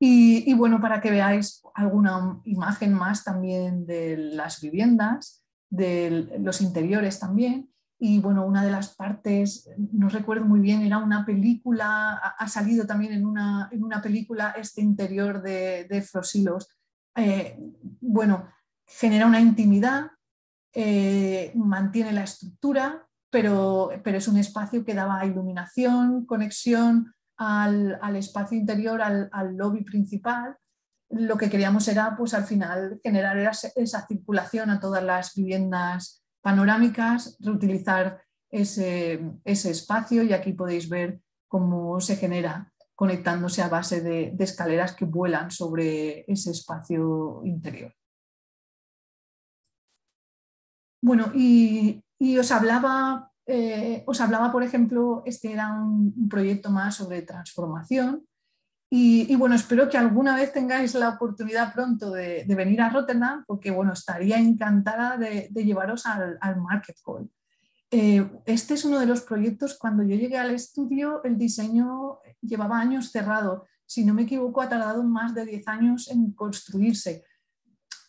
[SPEAKER 1] Y, bueno, para que veáis alguna imagen más también de las viviendas, de los interiores también. Y bueno, una de las partes, no recuerdo muy bien, era una película, ha salido también en una, en una película este interior de, de Frosilos. Eh, bueno, genera una intimidad, eh, mantiene la estructura, pero, pero, es un espacio que daba iluminación, conexión al, espacio interior, al, lobby principal. Lo que queríamos era, pues al final, generar esa, circulación a todas las viviendas panorámicas, reutilizar ese, espacio y aquí podéis ver cómo se genera conectándose a base de escaleras que vuelan sobre ese espacio interior. Bueno, y, os, hablaba, eh, os hablaba, por ejemplo, este era un, proyecto más sobre transformación. Y, bueno, espero que alguna vez tengáis la oportunidad pronto de, venir a Rotterdam, porque bueno, estaría encantada de, llevaros al, Market Hall. Eh, este es uno de los proyectos, cuando yo llegué al estudio, el diseño llevaba años cerrado. Si no me equivoco, ha tardado más de 10 años en construirse.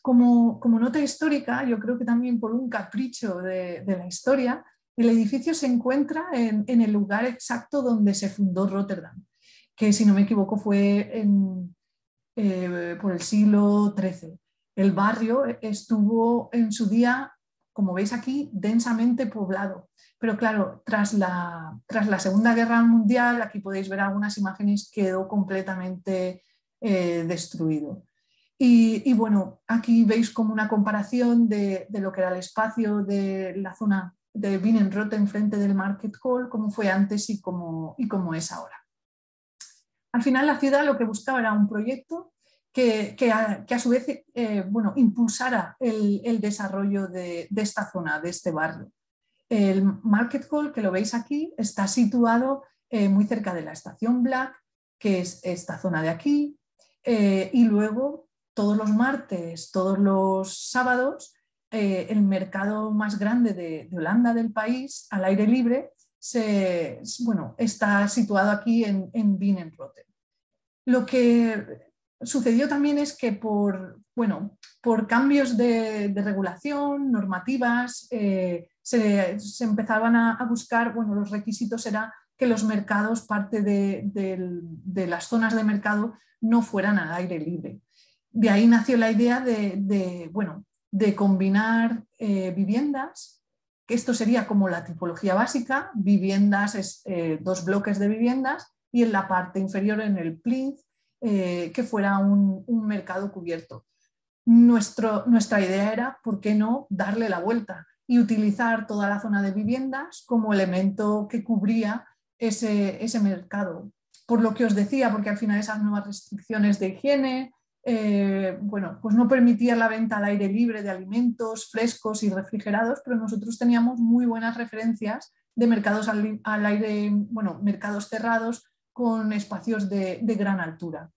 [SPEAKER 1] Como, nota histórica, yo creo que también por un capricho de, la historia, el edificio se encuentra en, el lugar exacto donde se fundó Rotterdam, que si no me equivoco fue eh, por el siglo XIII. El barrio estuvo en su día, como veis aquí, densamente poblado. Pero claro, tras la, tras la Segunda Guerra Mundial, aquí podéis ver algunas imágenes, quedó completamente eh, destruido. Y, bueno, aquí veis como una comparación de, lo que era el espacio de la zona de en frente del Market Hall, cómo fue antes y cómo, y cómo es ahora. Al final la ciudad lo que buscaba era un proyecto que, que, a, su vez eh, bueno, impulsara el, desarrollo de, esta zona, de este barrio. El Market Hall, que lo veis aquí, está situado eh, muy cerca de la estación Black, que es esta zona de aquí, eh, y luego todos los martes, todos los sábados, el mercado más grande de, Holanda del país, al aire libre, se, bueno, está situado aquí en, en Binnenrotten. Lo que sucedió también es que por, bueno, por cambios de, regulación, normativas, eh, se, empezaban a, buscar, bueno, los requisitos era que los mercados, parte de, de, las zonas de mercado, no fueran al aire libre de ahí nació la idea de, bueno, de combinar eh, viviendas, que esto sería como la tipología básica, viviendas, eh, dos bloques de viviendas, y en la parte inferior, en el plinth, eh, que fuera un, mercado cubierto. nuestra idea era, ¿por qué no darle la vuelta y utilizar toda la zona de viviendas como elemento que cubría ese, ese mercado? Por lo que os decía, porque al final esas nuevas restricciones de higiene, eh, bueno, pues no permitía la venta al aire libre de alimentos frescos y refrigerados, pero nosotros teníamos muy buenas referencias de mercados al, aire, bueno, mercados cerrados con espacios de, gran altura.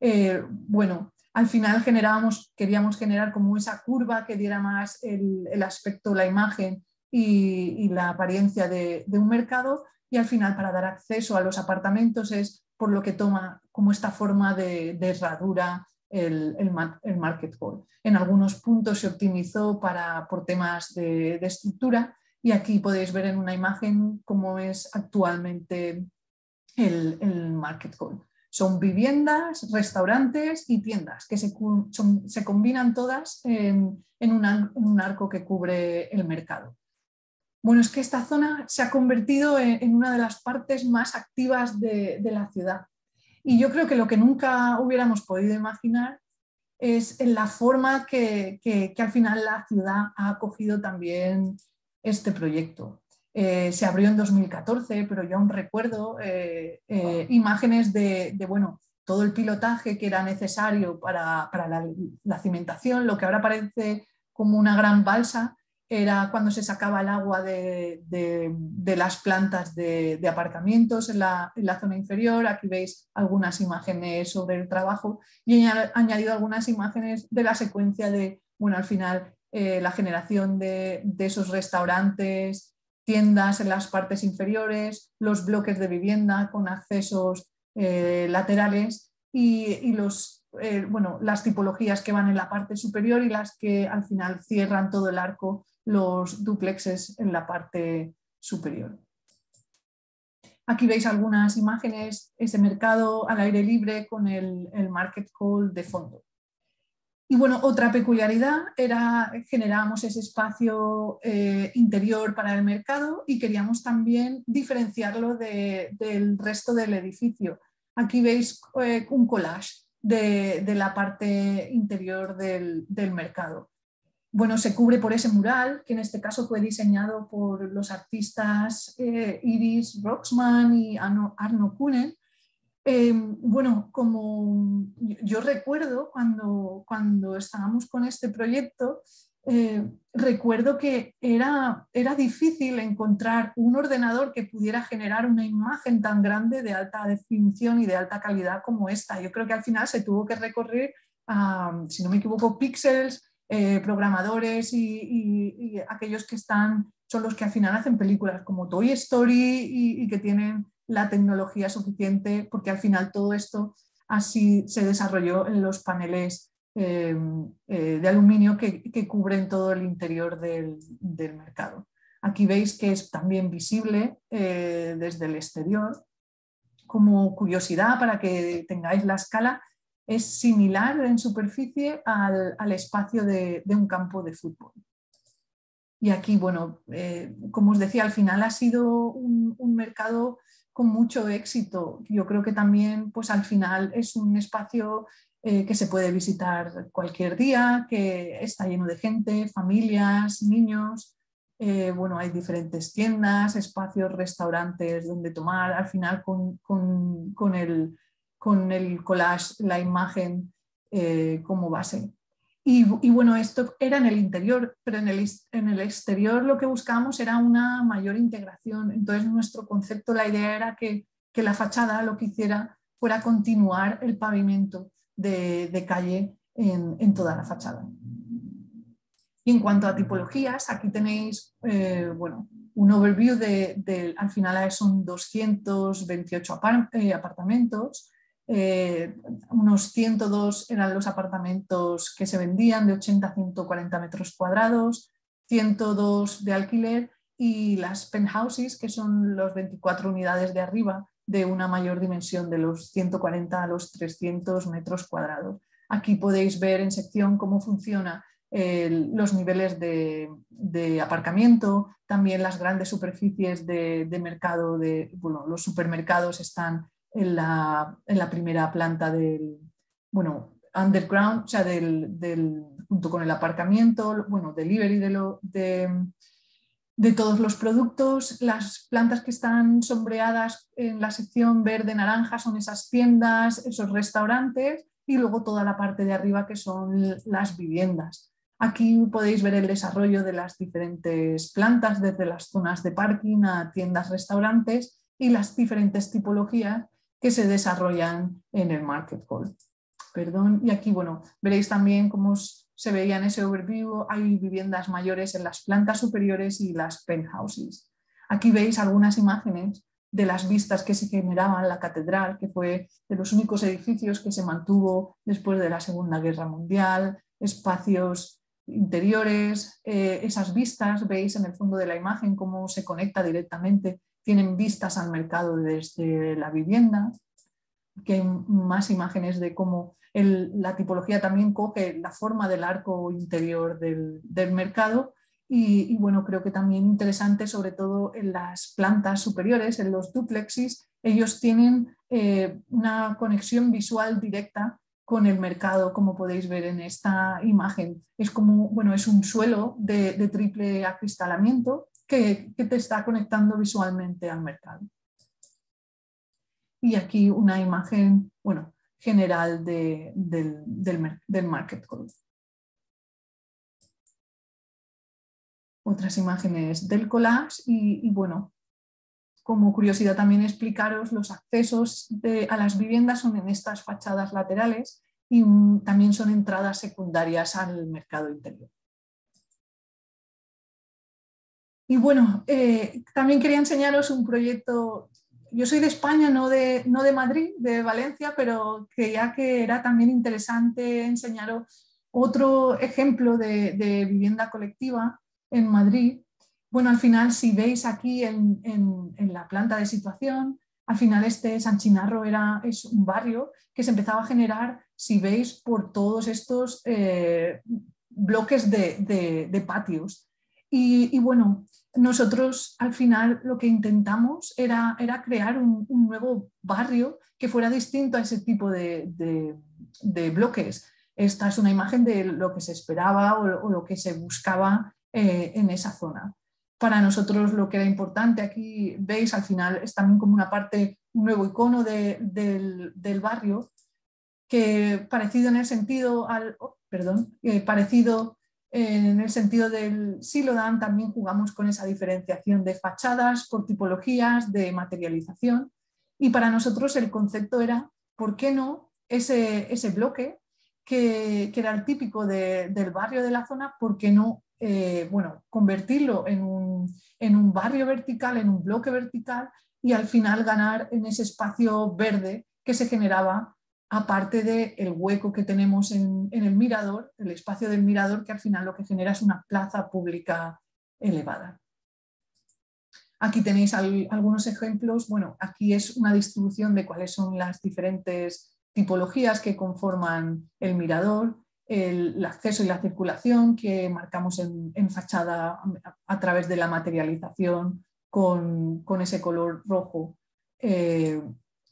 [SPEAKER 1] Eh, bueno, al final generábamos, queríamos generar como esa curva que diera más el, aspecto, la imagen y, la apariencia de, un mercado y al final para dar acceso a los apartamentos es por lo que toma como esta forma de, herradura el, market hall. En algunos puntos se optimizó para, por temas de, estructura y aquí podéis ver en una imagen cómo es actualmente el, market hall. Son viviendas, restaurantes y tiendas que se combinan todas en, un arco que cubre el mercado. Bueno, es que esta zona se ha convertido en, una de las partes más activas de, la ciudad. Y yo creo que lo que nunca hubiéramos podido imaginar es en la forma que, que, al final la ciudad ha acogido también este proyecto. Eh, se abrió en 2014, pero yo aún recuerdo eh, eh, imágenes de, bueno, todo el pilotaje que era necesario para, la, cimentación, lo que ahora parece como una gran balsa, era cuando se sacaba el agua de, las plantas de, aparcamientos en la, en la, zona inferior. Aquí veis algunas imágenes sobre el trabajo y he añadido algunas imágenes de la secuencia de, bueno, al final la generación de, esos restaurantes, tiendas en las partes inferiores, los bloques de vivienda con accesos eh, laterales y, los, eh, bueno, las tipologías que van en la parte superior y las que al final cierran todo el arco, los duplexes en la parte superior. Aquí veis algunas imágenes, ese mercado al aire libre con el, el market hall de fondo. Y bueno, otra peculiaridad era generábamos ese espacio eh, interior para el mercado y queríamos también diferenciarlo del resto del edificio. Aquí veis eh, un collage de, la parte interior del, mercado. Bueno, se cubre por ese mural, que en este caso fue diseñado por los artistas eh, Iris Roxman y Arno, Kuhnen, Em, bueno, como yo recuerdo cuando, cuando estábamos con este proyecto, eh, recuerdo que era, era difícil encontrar un ordenador que pudiera generar una imagen tan grande de alta definición y de alta calidad como esta. Yo creo que al final se tuvo que recorrer a, si no me equivoco, píxeles, eh, programadores y, aquellos que están, son los que al final hacen películas como Toy Story y que tienen la tecnología suficiente, porque al final todo esto así se desarrolló en los paneles eh, eh, de aluminio que, cubren todo el interior del, mercado. Aquí veis que es también visible eh, desde el exterior. Como curiosidad, para que tengáis la escala, es similar en superficie al, espacio de, un campo de fútbol. Y aquí, bueno, como os decía, al final ha sido un, mercado con mucho éxito. Yo creo que también, pues al final es un espacio eh, que se puede visitar cualquier día, que está lleno de gente, familias, niños. Eh, bueno, hay diferentes tiendas, espacios, restaurantes donde tomar. Al final, con, con, el, con el collage, la imagen eh, como base. Y, bueno, esto era en el interior, pero en el, en el, exterior lo que buscábamos era una mayor integración. Entonces, nuestro concepto, la idea era que, que la fachada lo que hiciera fuera continuar el pavimento de, de calle en, en, toda la fachada. Y en cuanto a tipologías, aquí tenéis eh, bueno, un overview de, de, al final son 228 eh, apartamentos eh, unos 102 eran los apartamentos que se vendían de 80 a 140 metros cuadrados, 102 de alquiler y las penthouses, que son los 24 unidades de arriba de una mayor dimensión de los 140 a los 300 metros cuadrados. Aquí podéis ver en sección cómo funciona los niveles de, aparcamiento, también las grandes superficies de, mercado, de, bueno, los supermercados están en la, primera planta del, bueno, underground, o sea, del, junto con el aparcamiento, bueno, delivery de, lo, de, de todos los productos. Las plantas que están sombreadas en la sección verde-naranja son esas tiendas, esos restaurantes y luego toda la parte de arriba que son las viviendas. Aquí podéis ver el desarrollo de las diferentes plantas, desde las zonas de parking a tiendas, restaurantes y las diferentes tipologías que se desarrollan en el market hall. Perdón, y aquí bueno, veréis también cómo se veía en ese overview, hay viviendas mayores en las plantas superiores y las penthouses. Aquí veis algunas imágenes de las vistas que se generaban en la catedral, que fue de los únicos edificios que se mantuvo después de la Segunda Guerra Mundial, espacios interiores, eh, esas vistas, veis en el fondo de la imagen cómo se conecta directamente, tienen vistas al mercado desde la vivienda, que hay más imágenes de cómo la tipología también coge la forma del arco interior del, mercado y, bueno, creo que también interesante sobre todo en las plantas superiores, en los duplexes, ellos tienen eh, una conexión visual directa con el mercado, como podéis ver en esta imagen. Es como, bueno, es un suelo de, triple acristalamiento que, te está conectando visualmente al mercado. Y aquí una imagen, bueno, general del, del, market code. Otras imágenes del collage y, y bueno, como curiosidad también explicaros, los accesos a las viviendas son en estas fachadas laterales y también son entradas secundarias al mercado interior. Y bueno, eh, también quería enseñaros un proyecto, yo soy de España, no de, no de Madrid, de Valencia, pero creía que era también interesante enseñaros otro ejemplo de, de vivienda colectiva en Madrid, bueno, al final, si veis aquí en, la planta de situación, al final este San Chinarro era, es un barrio que se empezaba a generar, si veis, por todos estos eh, bloques de, patios. Y, bueno, nosotros al final lo que intentamos era, era crear un, nuevo barrio que fuera distinto a ese tipo de, bloques. Esta es una imagen de lo que se esperaba o, lo que se buscaba eh, en esa zona para nosotros lo que era importante aquí, veis, al final es también como una parte, un nuevo icono del, barrio, que parecido en el sentido al, oh, perdón, eh, parecido en el sentido del Silodan, también jugamos con esa diferenciación de fachadas por tipologías, de materialización, y para nosotros el concepto era, ¿por qué no ese, ese bloque que, era el típico del barrio de la zona, ¿por qué no eh, bueno, convertirlo en un, barrio vertical, en un bloque vertical y al final ganar en ese espacio verde que se generaba aparte del hueco que tenemos en, el mirador, el espacio del mirador que al final lo que genera es una plaza pública elevada. Aquí tenéis algunos ejemplos. Bueno, aquí es una distribución de cuáles son las diferentes tipologías que conforman el mirador el, acceso y la circulación que marcamos en, fachada a, través de la materialización con, ese color rojo eh,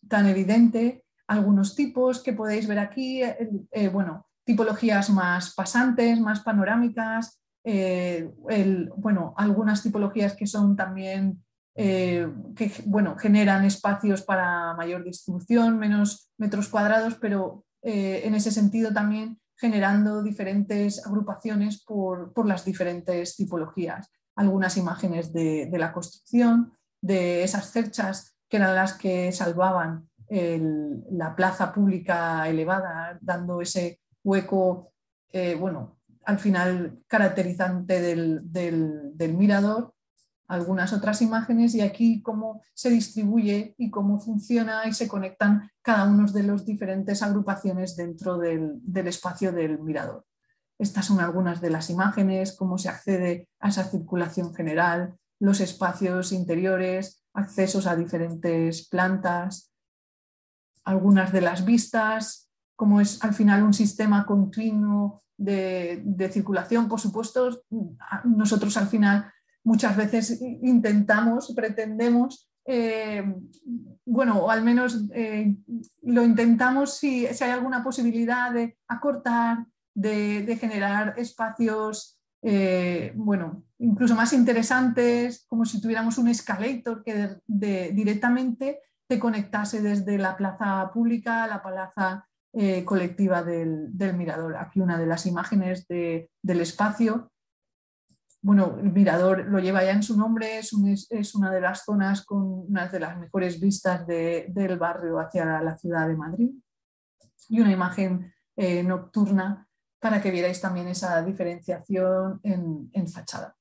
[SPEAKER 1] tan evidente. Algunos tipos que podéis ver aquí, eh, eh, bueno, tipologías más pasantes, más panorámicas, bueno, algunas tipologías que son también que bueno, generan espacios para mayor distribución, menos metros cuadrados, pero en ese sentido también generando diferentes agrupaciones por, las diferentes tipologías. Algunas imágenes de, la construcción, de esas cerchas que eran las que salvaban la plaza pública elevada, dando ese hueco, eh, bueno, al final caracterizante del mirador algunas otras imágenes y aquí cómo se distribuye y cómo funciona y se conectan cada uno de los diferentes agrupaciones dentro del, espacio del mirador. Estas son algunas de las imágenes, cómo se accede a esa circulación general, los espacios interiores, accesos a diferentes plantas, algunas de las vistas, como es al final un sistema continuo de, circulación, por supuesto, nosotros al final muchas veces intentamos, pretendemos, eh, bueno, o al menos eh, lo intentamos si, hay alguna posibilidad de acortar, de, generar espacios, eh, bueno, incluso más interesantes, como si tuviéramos un escalator que directamente te conectase desde la plaza pública a la plaza eh, colectiva del, mirador. Aquí una de las imágenes del espacio. Bueno, el mirador lo lleva ya en su nombre, es, una de las zonas con una de las mejores vistas del barrio hacia la ciudad de Madrid. Y una imagen eh, nocturna para que vierais también esa diferenciación en fachada.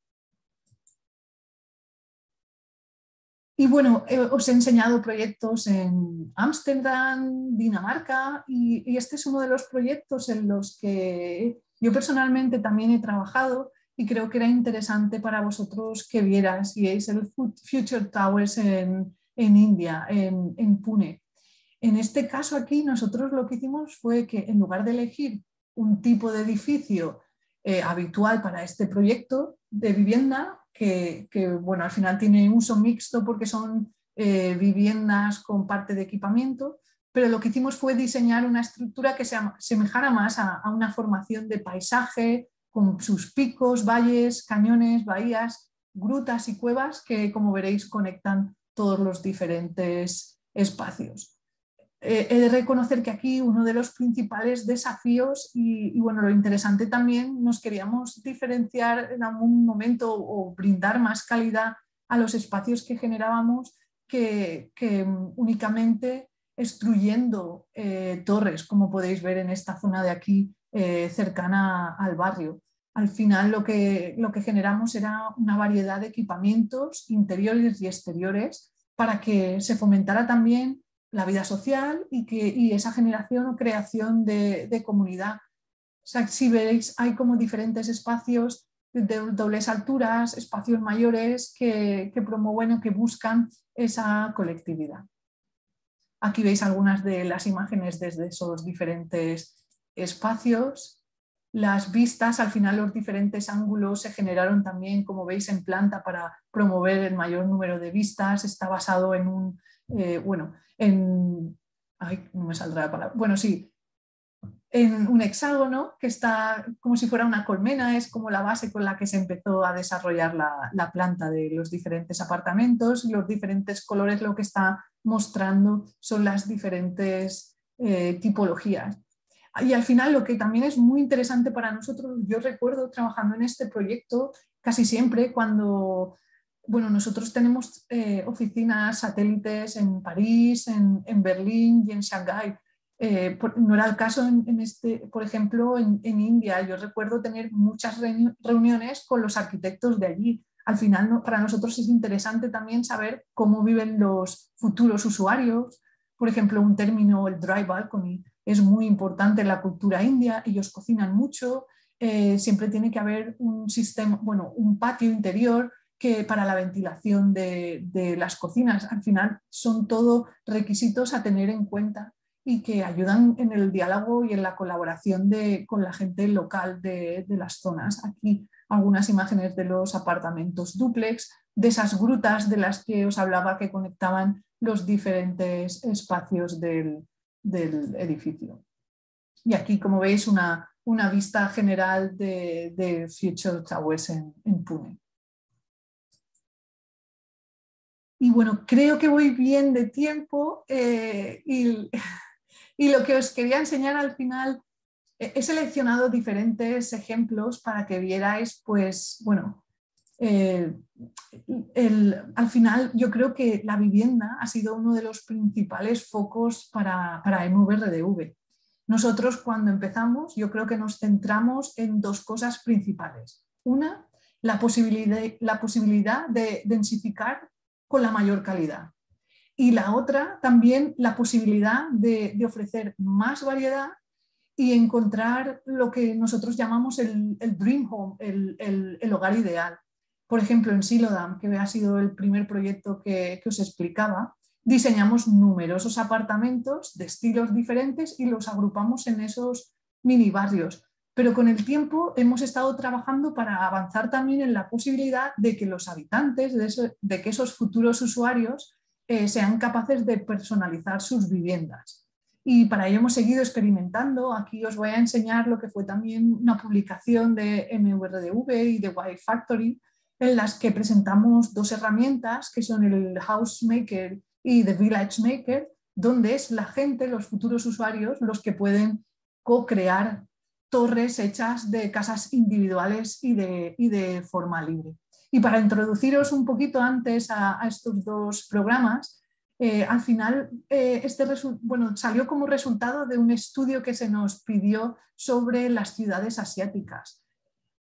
[SPEAKER 1] Y bueno, eh, os he enseñado proyectos en Ámsterdam, Dinamarca, y, este es uno de los proyectos en los que yo personalmente también he trabajado y creo que era interesante para vosotros que vieras, y es el Future Towers en, India, en, Pune. En este caso aquí nosotros lo que hicimos fue que en lugar de elegir un tipo de edificio eh, habitual para este proyecto de vivienda, que, bueno, al final tiene uso mixto porque son eh, viviendas con parte de equipamiento, pero lo que hicimos fue diseñar una estructura que se asemejara más a, una formación de paisaje con sus picos, valles, cañones, bahías, grutas y cuevas que, como veréis, conectan todos los diferentes espacios. Eh, he de reconocer que aquí uno de los principales desafíos y, bueno, lo interesante también, nos queríamos diferenciar en algún momento o brindar más calidad a los espacios que generábamos que, únicamente extruyendo eh, torres, como podéis ver en esta zona de aquí eh, cercana al barrio. Al final lo que, lo que generamos era una variedad de equipamientos interiores y exteriores para que se fomentara también la vida social y, que, esa generación o creación de, comunidad. si veis, hay como diferentes espacios de dobles alturas, espacios mayores que, promueven o que buscan esa colectividad. Aquí veis algunas de las imágenes desde esos diferentes espacios. Las vistas, al final los diferentes ángulos se generaron también, como veis, en planta para promover el mayor número de vistas. Está basado en un, eh, bueno, en, no me saldrá la palabra, bueno, sí, en un hexágono que está como si fuera una colmena, es como la base con la que se empezó a desarrollar la, planta de los diferentes apartamentos, los diferentes colores lo que está mostrando son las diferentes eh, tipologías. Y al final lo que también es muy interesante para nosotros, yo recuerdo trabajando en este proyecto casi siempre cuando bueno, nosotros tenemos eh, oficinas satélites en París, en, Berlín y en Shanghái. Eh, no era el caso en, este, por ejemplo, en, India. Yo recuerdo tener muchas reuniones con los arquitectos de allí. Al final, para nosotros es interesante también saber cómo viven los futuros usuarios. Por ejemplo, un término, el dry balcony, es muy importante en la cultura india. Ellos cocinan mucho. Eh, siempre tiene que haber un sistema, bueno, un patio interior que para la ventilación de, las cocinas. Al final son todo requisitos a tener en cuenta y que ayudan en el diálogo y en la colaboración con la gente local de, las zonas. Aquí algunas imágenes de los apartamentos duplex, de esas grutas de las que os hablaba que conectaban los diferentes espacios del, edificio. Y aquí, como veis, una, vista general de, Future Towers en Pune. Y bueno, creo que voy bien de tiempo eh, y, lo que os quería enseñar al final, he seleccionado diferentes ejemplos para que vierais, pues bueno, eh, al final yo creo que la vivienda ha sido uno de los principales focos para, para MVRDV. Nosotros cuando empezamos yo creo que nos centramos en dos cosas principales. Una, la posibilidad, la posibilidad de densificar con la mayor calidad. Y la otra, también la posibilidad de, ofrecer más variedad y encontrar lo que nosotros llamamos el, dream home, el, hogar ideal. Por ejemplo, en Silodam, que ha sido el primer proyecto que, os explicaba, diseñamos numerosos apartamentos de estilos diferentes y los agrupamos en esos mini barrios. Pero con el tiempo hemos estado trabajando para avanzar también en la posibilidad de que los habitantes, de, que esos futuros usuarios eh, sean capaces de personalizar sus viviendas. Y para ello hemos seguido experimentando. Aquí os voy a enseñar lo que fue también una publicación de MVRDV y de Y Factory, en las que presentamos dos herramientas que son el House Maker y The Village Maker, donde es la gente, los futuros usuarios, los que pueden co-crear torres hechas de casas individuales y de, de, forma libre. Y para introduciros un poquito antes a, estos dos programas, eh, al final eh, este bueno, salió como resultado de un estudio que se nos pidió sobre las ciudades asiáticas.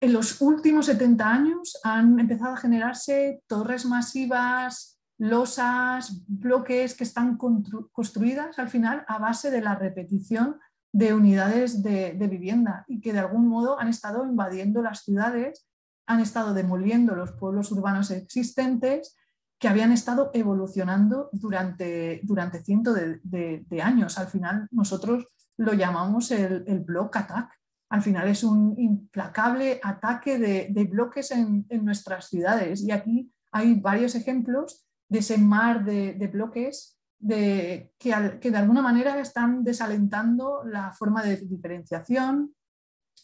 [SPEAKER 1] En los últimos 70 años han empezado a generarse torres masivas losas, bloques que están construidas al final a base de la repetición de unidades de, vivienda y que de algún modo han estado invadiendo las ciudades, han estado demoliendo los pueblos urbanos existentes que habían estado evolucionando durante, durante cientos de, años. Al final nosotros lo llamamos el, el block attack. Al final es un implacable ataque de, bloques en, en nuestras ciudades y aquí hay varios ejemplos de ese mar de, bloques de, que, de alguna manera están desalentando la forma de diferenciación,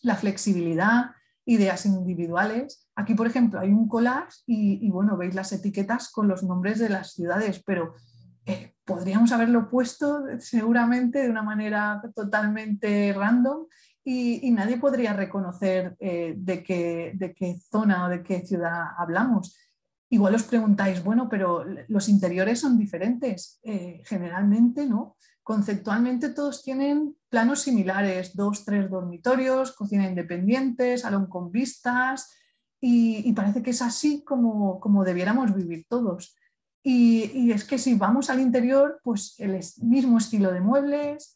[SPEAKER 1] la flexibilidad, ideas individuales. Aquí, por ejemplo, hay un collage y, bueno, veis las etiquetas con los nombres de las ciudades, pero eh, podríamos haberlo puesto seguramente de una manera totalmente random y, nadie podría reconocer eh, de, qué, de qué zona o de qué ciudad hablamos. Igual os preguntáis, bueno, pero los interiores son diferentes. Eh, generalmente no. Conceptualmente todos tienen planos similares, dos, tres dormitorios, cocina independiente, salón con vistas, y, parece que es así como, como debiéramos vivir todos. Y, es que si vamos al interior, pues el mismo estilo de muebles,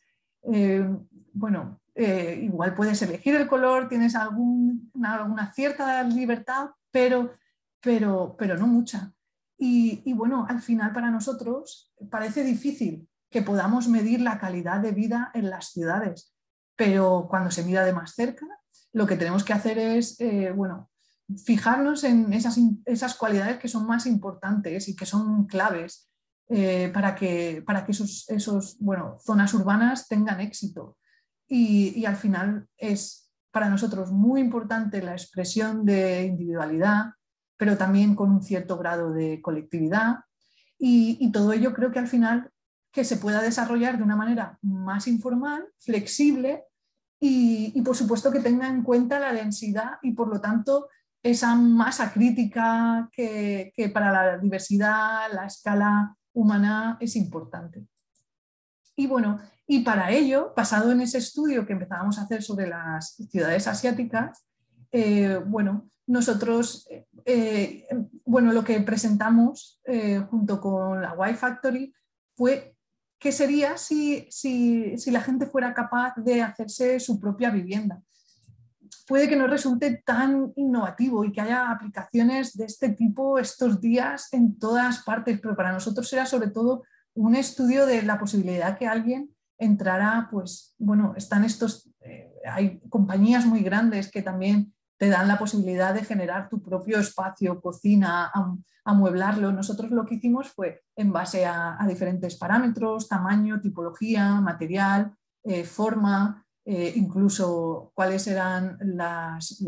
[SPEAKER 1] eh, bueno, eh, igual puedes elegir el color, tienes alguna cierta libertad, pero pero, pero no mucha. Y, bueno, al final para nosotros parece difícil que podamos medir la calidad de vida en las ciudades, pero cuando se mira de más cerca, lo que tenemos que hacer es, eh, bueno, fijarnos en esas, esas, cualidades que son más importantes y que son claves eh, para que, para que esos, esos bueno, zonas urbanas tengan éxito. Y, y, al final es para nosotros muy importante la expresión de individualidad, pero también con un cierto grado de colectividad. Y, todo ello creo que al final que se pueda desarrollar de una manera más informal, flexible y, por supuesto que tenga en cuenta la densidad y por lo tanto esa masa crítica que, para la diversidad, la escala humana es importante. Y bueno, y para ello, basado en ese estudio que empezábamos a hacer sobre las ciudades asiáticas, eh, bueno, nosotros, eh, bueno, lo que presentamos eh, junto con la Y Factory fue qué sería si, si, si, la gente fuera capaz de hacerse su propia vivienda. Puede que no resulte tan innovativo y que haya aplicaciones de este tipo estos días en todas partes, pero para nosotros era sobre todo un estudio de la posibilidad que alguien entrara, pues bueno, están estos, hay compañías muy grandes que también te dan la posibilidad de generar tu propio espacio, cocina, amueblarlo. Nosotros lo que hicimos fue en base a, diferentes parámetros, tamaño, tipología, material, eh, forma, eh, incluso cuáles eran las,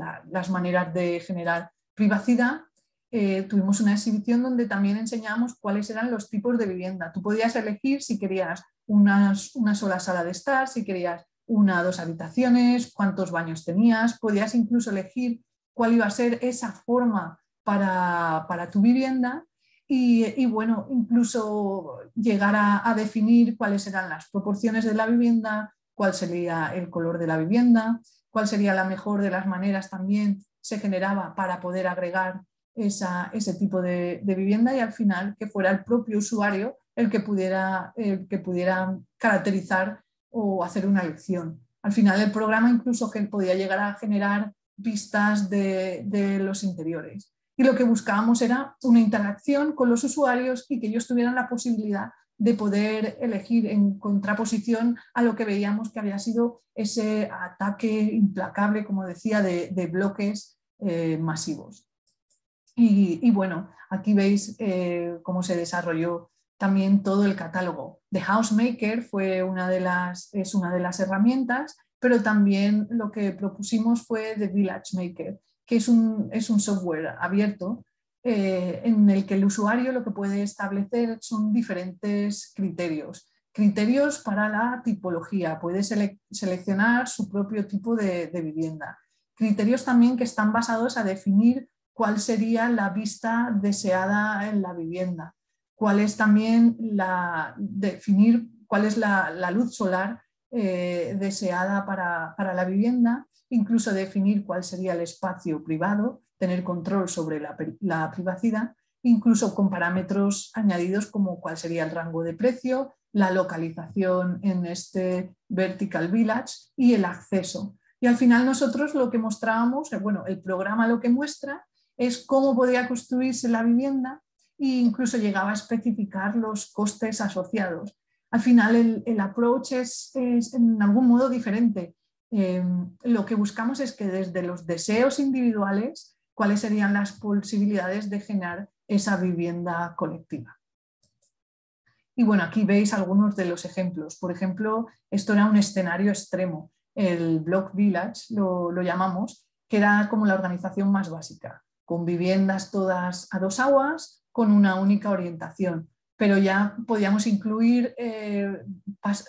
[SPEAKER 1] maneras de generar privacidad. Eh, tuvimos una exhibición donde también enseñamos cuáles eran los tipos de vivienda. Tú podías elegir si querías una sola sala de estar, si querías una o dos habitaciones, cuántos baños tenías, podías incluso elegir cuál iba a ser esa forma para, tu vivienda y, bueno, incluso llegar a, definir cuáles eran las proporciones de la vivienda, cuál sería el color de la vivienda, cuál sería la mejor de las maneras también se generaba para poder agregar ese tipo de, vivienda y al final que fuera el propio usuario el que pudiera, el que pudiera caracterizar o hacer una lección. Al final el programa incluso que podía llegar a generar vistas de, los interiores. Y lo que buscábamos era una interacción con los usuarios y que ellos tuvieran la posibilidad de poder elegir en contraposición a lo que veíamos que había sido ese ataque implacable, como decía, de, bloques eh, masivos. Y, bueno, aquí veis eh, cómo se desarrolló también todo el catálogo. The Housemaker fue una de las, es una de las herramientas, pero también lo que propusimos fue The Village Maker, que es un, es un software abierto eh, en el que el usuario lo que puede establecer son diferentes criterios. Criterios para la tipología, puede seleccionar su propio tipo de, vivienda. Criterios también que están basados a definir cuál sería la vista deseada en la vivienda, cuál es también la, definir cuál es la, luz solar eh, deseada para, para la vivienda, incluso definir cuál sería el espacio privado tener control sobre la, privacidad, incluso con parámetros añadidos como cuál sería el rango de precio, la localización en este vertical village y el acceso. Y al final nosotros lo que mostrábamos, eh, bueno, el programa lo que muestra es cómo podía construirse la vivienda e incluso llegaba a especificar los costes asociados. Al final el, approach es, en algún modo diferente. Eh, lo que buscamos es que desde los deseos individuales cuáles serían las posibilidades de generar esa vivienda colectiva. Y bueno, aquí veis algunos de los ejemplos. Por ejemplo, esto era un escenario extremo. El Block Village lo, llamamos, que era como la organización más básica, con viviendas todas a dos aguas, con una única orientación. Pero ya podíamos incluir, eh,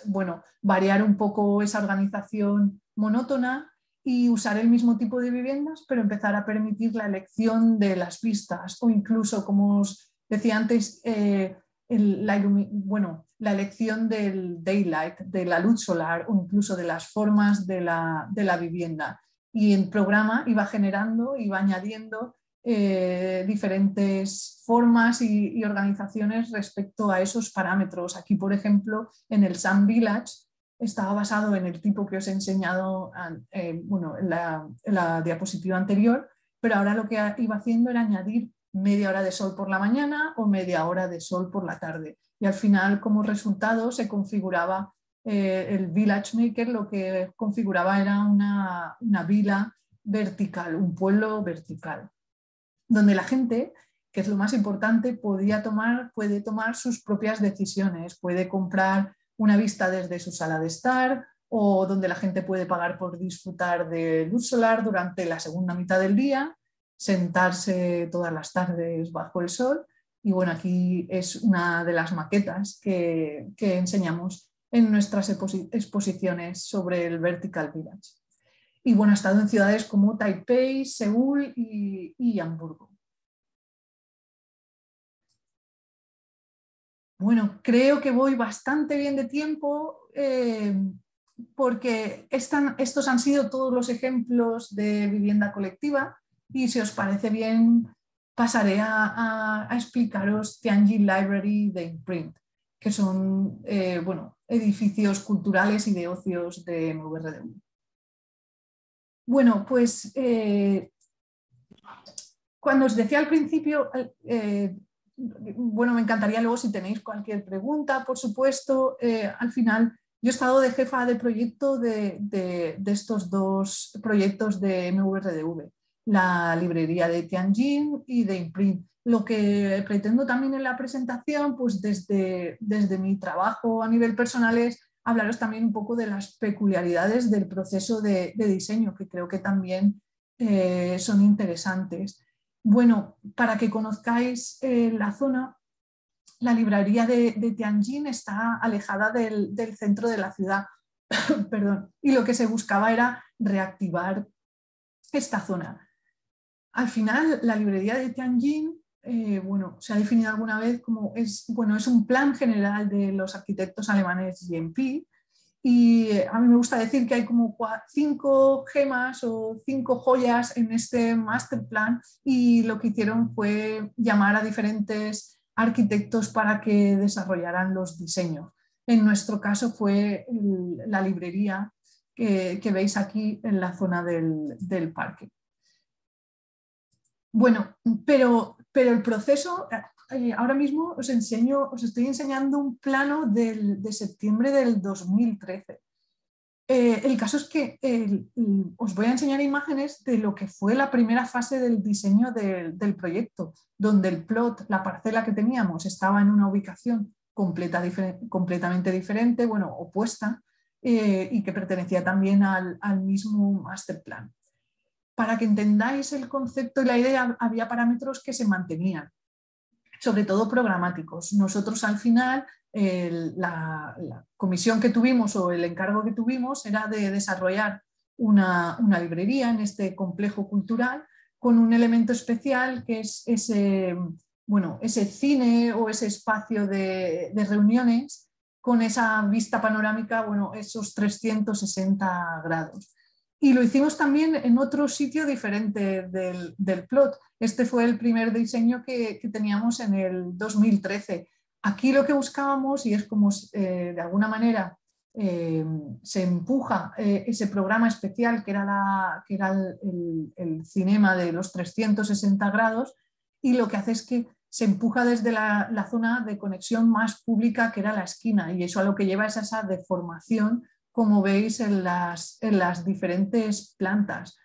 [SPEAKER 1] bueno, variar un poco esa organización monótona y usar el mismo tipo de viviendas, pero empezar a permitir la elección de las vistas o incluso, como os decía antes, eh, la, bueno, la elección del daylight, de la luz solar o incluso de las formas de la, vivienda. Y el programa iba generando, iba añadiendo eh, diferentes formas y, organizaciones respecto a esos parámetros. Aquí, por ejemplo, en el Sun Village estaba basado en el tipo que os he enseñado eh, bueno, en, la, diapositiva anterior, pero ahora lo que iba haciendo era añadir media hora de sol por la mañana o media hora de sol por la tarde. Y al final, como resultado, se configuraba eh, el Village Maker, lo que configuraba era una, una vila vertical, un pueblo vertical, donde la gente que es lo más importante, podía tomar, puede tomar sus propias decisiones, puede comprar una vista desde su sala de estar o donde la gente puede pagar por disfrutar de luz solar durante la segunda mitad del día, sentarse todas las tardes bajo el sol. Y bueno, aquí es una de las maquetas que, enseñamos en nuestras exposiciones sobre el Vertical Village. Y bueno, ha estado en ciudades como Taipei, Seúl y, Hamburgo. Bueno, creo que voy bastante bien de tiempo eh, porque estos han sido todos los ejemplos de vivienda colectiva y si os parece bien pasaré a, explicaros Tianjin Library de Imprint, que son eh, bueno, edificios culturales y de ocios de MVRDU. Bueno, pues eh, cuando os decía al principio, bueno, me encantaría luego si tenéis cualquier pregunta, por supuesto. Eh, al final, yo he estado de jefa de proyecto de, estos dos proyectos de MVRDV, la librería de Tianjin y de Imprint. Lo que pretendo también en la presentación, pues desde, desde mi trabajo a nivel personal es hablaros también un poco de las peculiaridades del proceso de, diseño, que creo que también eh, son interesantes. Bueno, para que conozcáis eh, la zona, la librería de, Tianjin está alejada del, centro de la ciudad, Perdón. y lo que se buscaba era reactivar esta zona. Al final, la librería de Tianjin, eh, bueno, se ha definido alguna vez como es, bueno, es un plan general de los arquitectos alemanes GMP, y a mí me gusta decir que hay como cinco gemas o cinco joyas en este master plan y lo que hicieron fue llamar a diferentes arquitectos para que desarrollaran los diseños. En nuestro caso fue la librería que, veis aquí en la zona del, del parque. Bueno, pero, pero el proceso, eh, ahora mismo os enseño, os estoy enseñando un plano de septiembre del 2013. Eh, el caso es que os voy a enseñar imágenes de lo que fue la primera fase del diseño del proyecto, donde el plot, la parcela que teníamos, estaba en una ubicación completamente diferente, bueno, opuesta, eh, y que pertenecía también al, mismo master plan. Para que entendáis el concepto y la idea, había parámetros que se mantenían, sobre todo programáticos. Nosotros al final, la, comisión que tuvimos o el encargo que tuvimos era de desarrollar una, librería en este complejo cultural con un elemento especial que es ese, bueno, ese cine o ese espacio de, de reuniones con esa vista panorámica, bueno, esos 360 grados. Y lo hicimos también en otro sitio diferente del, plot. Este fue el primer diseño que, teníamos en el 2013. Aquí lo que buscábamos, y es como eh, de alguna manera eh, se empuja eh, ese programa especial que era, la, que era el, el, cinema de los 360 grados, y lo que hace es que se empuja desde la, zona de conexión más pública que era la esquina y eso a lo que lleva es a esa deformación, como veis en las, en las diferentes plantas,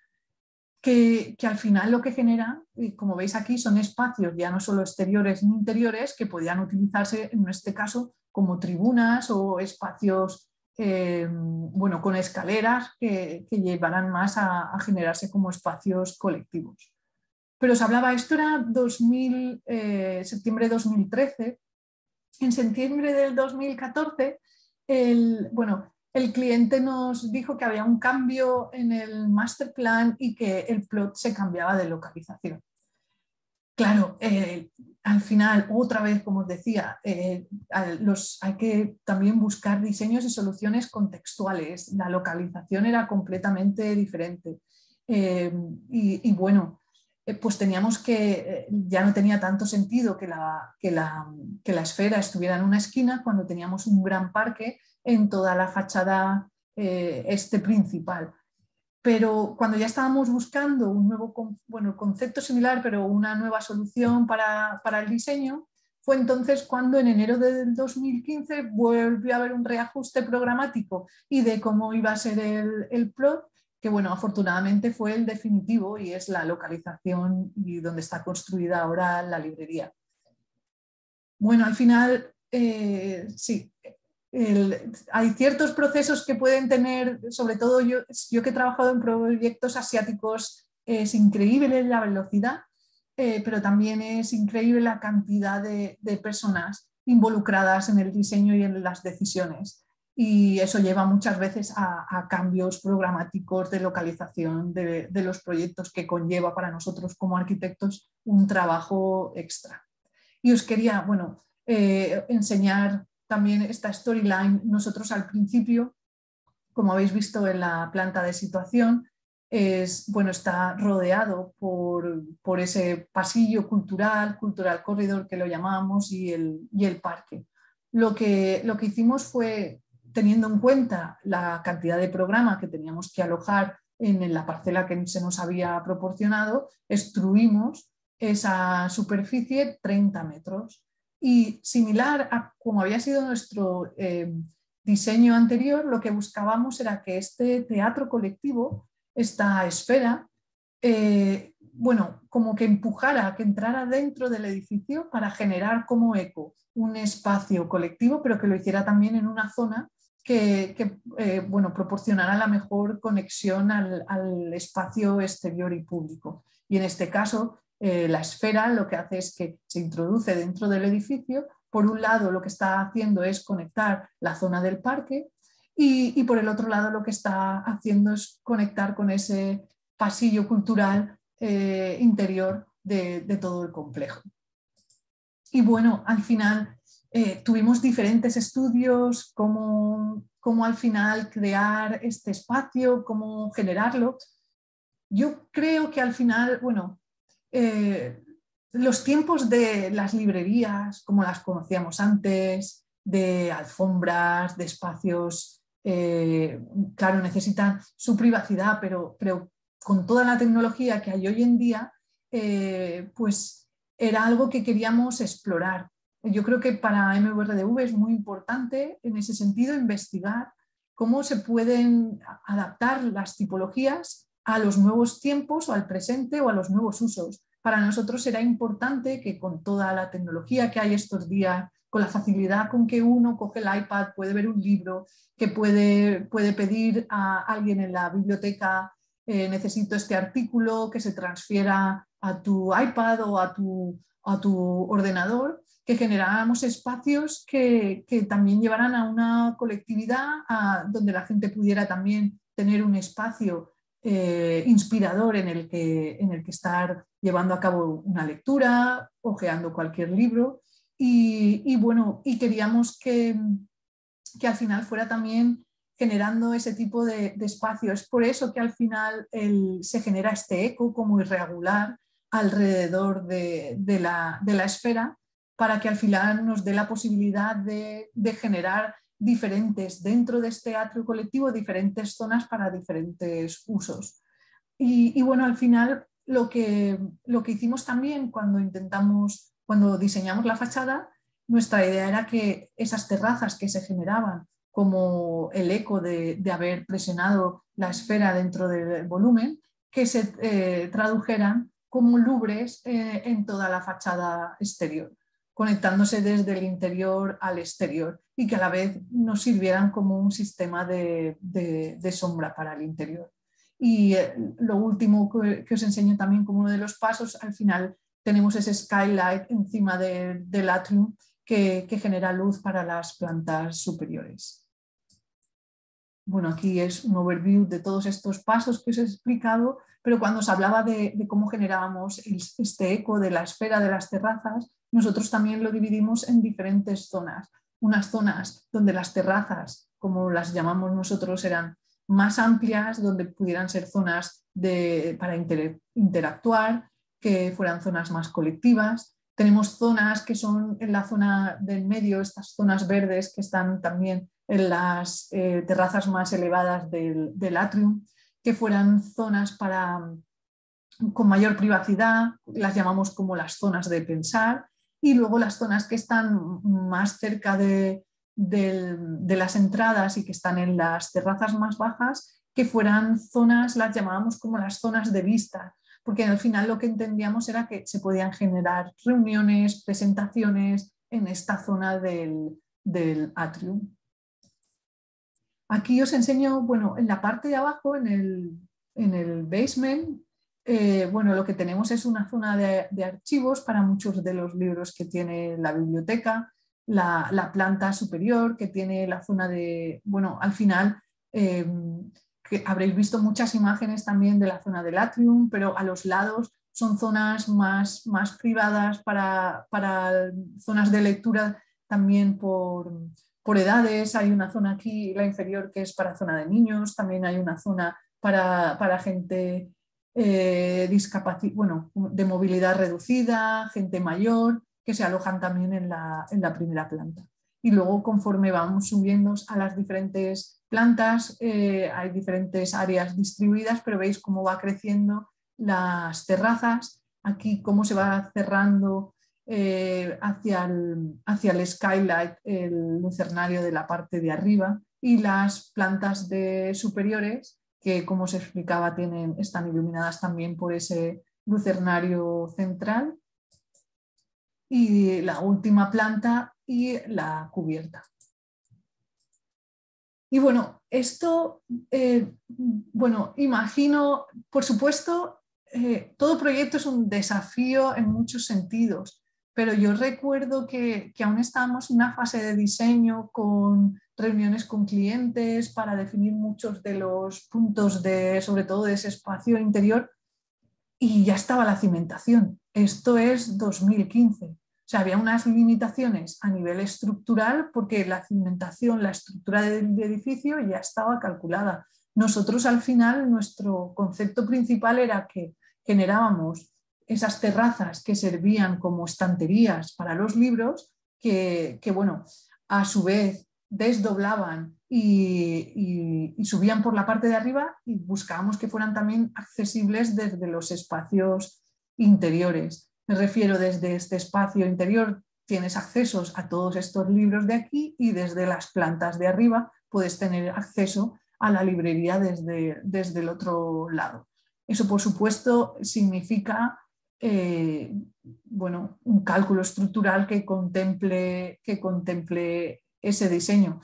[SPEAKER 1] que, al final lo que genera, como veis aquí, son espacios ya no solo exteriores ni interiores que podían utilizarse en este caso como tribunas o espacios eh, bueno, con escaleras que, que llevarán más a, a generarse como espacios colectivos. Pero os hablaba, esto era 2000, eh, septiembre de 2013. En septiembre del 2014, el, bueno, el cliente nos dijo que había un cambio en el master plan y que el plot se cambiaba de localización. Claro, eh, al final, otra vez, como os decía, eh, los, hay que también buscar diseños y soluciones contextuales. La localización era completamente diferente. y, bueno, eh, pues teníamos que, eh, ya no tenía tanto sentido que la, que, la, esfera estuviera en una esquina cuando teníamos un gran parque en toda la fachada eh, este principal. Pero cuando ya estábamos buscando un nuevo bueno, concepto similar, pero una nueva solución para, el diseño, fue entonces cuando en enero del 2015 volvió a haber un reajuste programático y de cómo iba a ser el, el plot que bueno, afortunadamente fue el definitivo y es la localización y donde está construida ahora la librería. Bueno, al final, eh, sí, hay ciertos procesos que pueden tener, sobre todo yo, yo que he trabajado en proyectos asiáticos, es increíble la velocidad, eh, pero también es increíble la cantidad de personas involucradas en el diseño y en las decisiones y eso lleva muchas veces a, cambios programáticos de localización de, los proyectos que conlleva para nosotros como arquitectos un trabajo extra. Y os quería, bueno, eh, enseñar también esta storyline. Nosotros al principio, como habéis visto en la planta de situación, es, bueno, está rodeado por, por ese pasillo cultural, cultural corredor que lo llamamos, y el, y el parque. Lo que, lo que hicimos fue teniendo en cuenta la cantidad de programa que teníamos que alojar en la parcela que se nos había proporcionado, extruimos esa superficie 30 metros. Y similar a como había sido nuestro eh, diseño anterior, lo que buscábamos era que este teatro colectivo, esta esfera, eh, bueno, como que empujara, que entrara dentro del edificio para generar como eco un espacio colectivo, pero que lo hiciera también en una zona que, eh, bueno, proporcionará la mejor conexión al, espacio exterior y público. Y en este caso, eh, la esfera lo que hace es que se introduce dentro del edificio. Por un lado, lo que está haciendo es conectar la zona del parque y, por el otro lado, lo que está haciendo es conectar con ese pasillo cultural eh, interior de, de todo el complejo. Y bueno, al final eh, tuvimos diferentes estudios, cómo, cómo, al final crear este espacio, cómo generarlo. Yo creo que al final, bueno, eh, los tiempos de las librerías, como las conocíamos antes, de alfombras, de espacios, eh, claro, necesitan su privacidad, pero, pero, con toda la tecnología que hay hoy en día, pues era algo que queríamos explorar. Yo creo que para MVRDV es muy importante en ese sentido investigar cómo se pueden adaptar las tipologías a los nuevos tiempos o al presente o a los nuevos usos. Para nosotros era importante que con toda la tecnología que hay estos días, con la facilidad con que uno coge el iPad, puede ver un libro, que puede, puede pedir a alguien en la biblioteca, eh, necesito este artículo, que se transfiera a tu iPad o a tu, a tu ordenador, que generáramos espacios que, también llevaran a una colectividad donde la gente pudiera también tener un espacio eh, inspirador en el, que, en el que estar llevando a cabo una lectura, hojeando cualquier libro. Y, bueno, y queríamos que, que, al final fuera también generando ese tipo de, de espacio. Es por eso que al final se genera este eco como irregular alrededor de, de, la, de la esfera para que al final nos dé la posibilidad de, generar diferentes, dentro de este atrio colectivo, diferentes zonas para diferentes usos. Y, bueno, al final lo que, lo que hicimos también cuando intentamos, cuando diseñamos la fachada, nuestra idea era que esas terrazas que se generaban como el eco de, haber presionado la esfera dentro del volumen, que se eh, tradujeran como lubres eh, en toda la fachada exterior conectándose desde el interior al exterior y que a la vez nos sirvieran como un sistema de, sombra para el interior. Y eh, lo último que, os enseño también como uno de los pasos, al final tenemos ese skylight encima del atrium que, genera luz para las plantas superiores. Bueno, aquí es un overview de todos estos pasos que os he explicado, pero cuando os hablaba de, de cómo generábamos este eco de la esfera de las terrazas, nosotros también lo dividimos en diferentes zonas. Unas zonas donde las terrazas, como las llamamos nosotros, eran más amplias, donde pudieran ser zonas para interactuar, que fueran zonas más colectivas. Tenemos zonas que son en la zona del medio, estas zonas verdes que están también en las eh, terrazas más elevadas del, del, atrium, que fueran zonas para, con mayor privacidad, las llamamos como las zonas de pensar, y luego las zonas que están más cerca de, las entradas y que están en las terrazas más bajas, que fueran zonas, las llamábamos como las zonas de vista, porque al final lo que entendíamos era que se podían generar reuniones, presentaciones en esta zona del, del atrium. Aquí os enseño, bueno, en la parte de abajo, en el, en el basement, eh, bueno, lo que tenemos es una zona de, archivos para muchos de los libros que tiene la biblioteca, la, planta superior que tiene la zona de, bueno, al final em, que habréis visto muchas imágenes también de la zona del atrium, pero a los lados son zonas más, más privadas para, zonas de lectura también por, por edades. Hay una zona aquí, la inferior, que es para zona de niños, también hay una zona para, para gente eh, bueno, de movilidad reducida, gente mayor, que se alojan también en la, primera planta. Y luego, conforme vamos subiendo a las diferentes plantas, eh, hay diferentes áreas distribuidas, pero veis cómo va creciendo las terrazas, aquí cómo se va cerrando eh, hacia, el, hacia el skylight, el lucernario de la parte de arriba, y las plantas de superiores que como se explicaba tienen, están iluminadas también por ese lucernario central y la última planta y la cubierta. Y bueno, esto, eh, bueno, imagino, por supuesto, eh, todo proyecto es un desafío en muchos sentidos, pero yo recuerdo que, que aún estábamos en una fase de diseño con reuniones con clientes para definir muchos de los puntos de, sobre todo de ese espacio interior, y ya estaba la cimentación. Esto es 2015. O sea, había unas limitaciones a nivel estructural porque la cimentación, la estructura del edificio ya estaba calculada. Nosotros al final, nuestro concepto principal era que generábamos esas terrazas que servían como estanterías para los libros, que, que bueno, a su vez desdoblaban y, subían por la parte de arriba y buscábamos que fueran también accesibles desde los espacios interiores. Me refiero desde este espacio interior tienes accesos a todos estos libros de aquí y desde las plantas de arriba puedes tener acceso a la librería desde, desde el otro lado. Eso, por supuesto, significa eh, bueno, un cálculo estructural que contemple, que contemple ese diseño.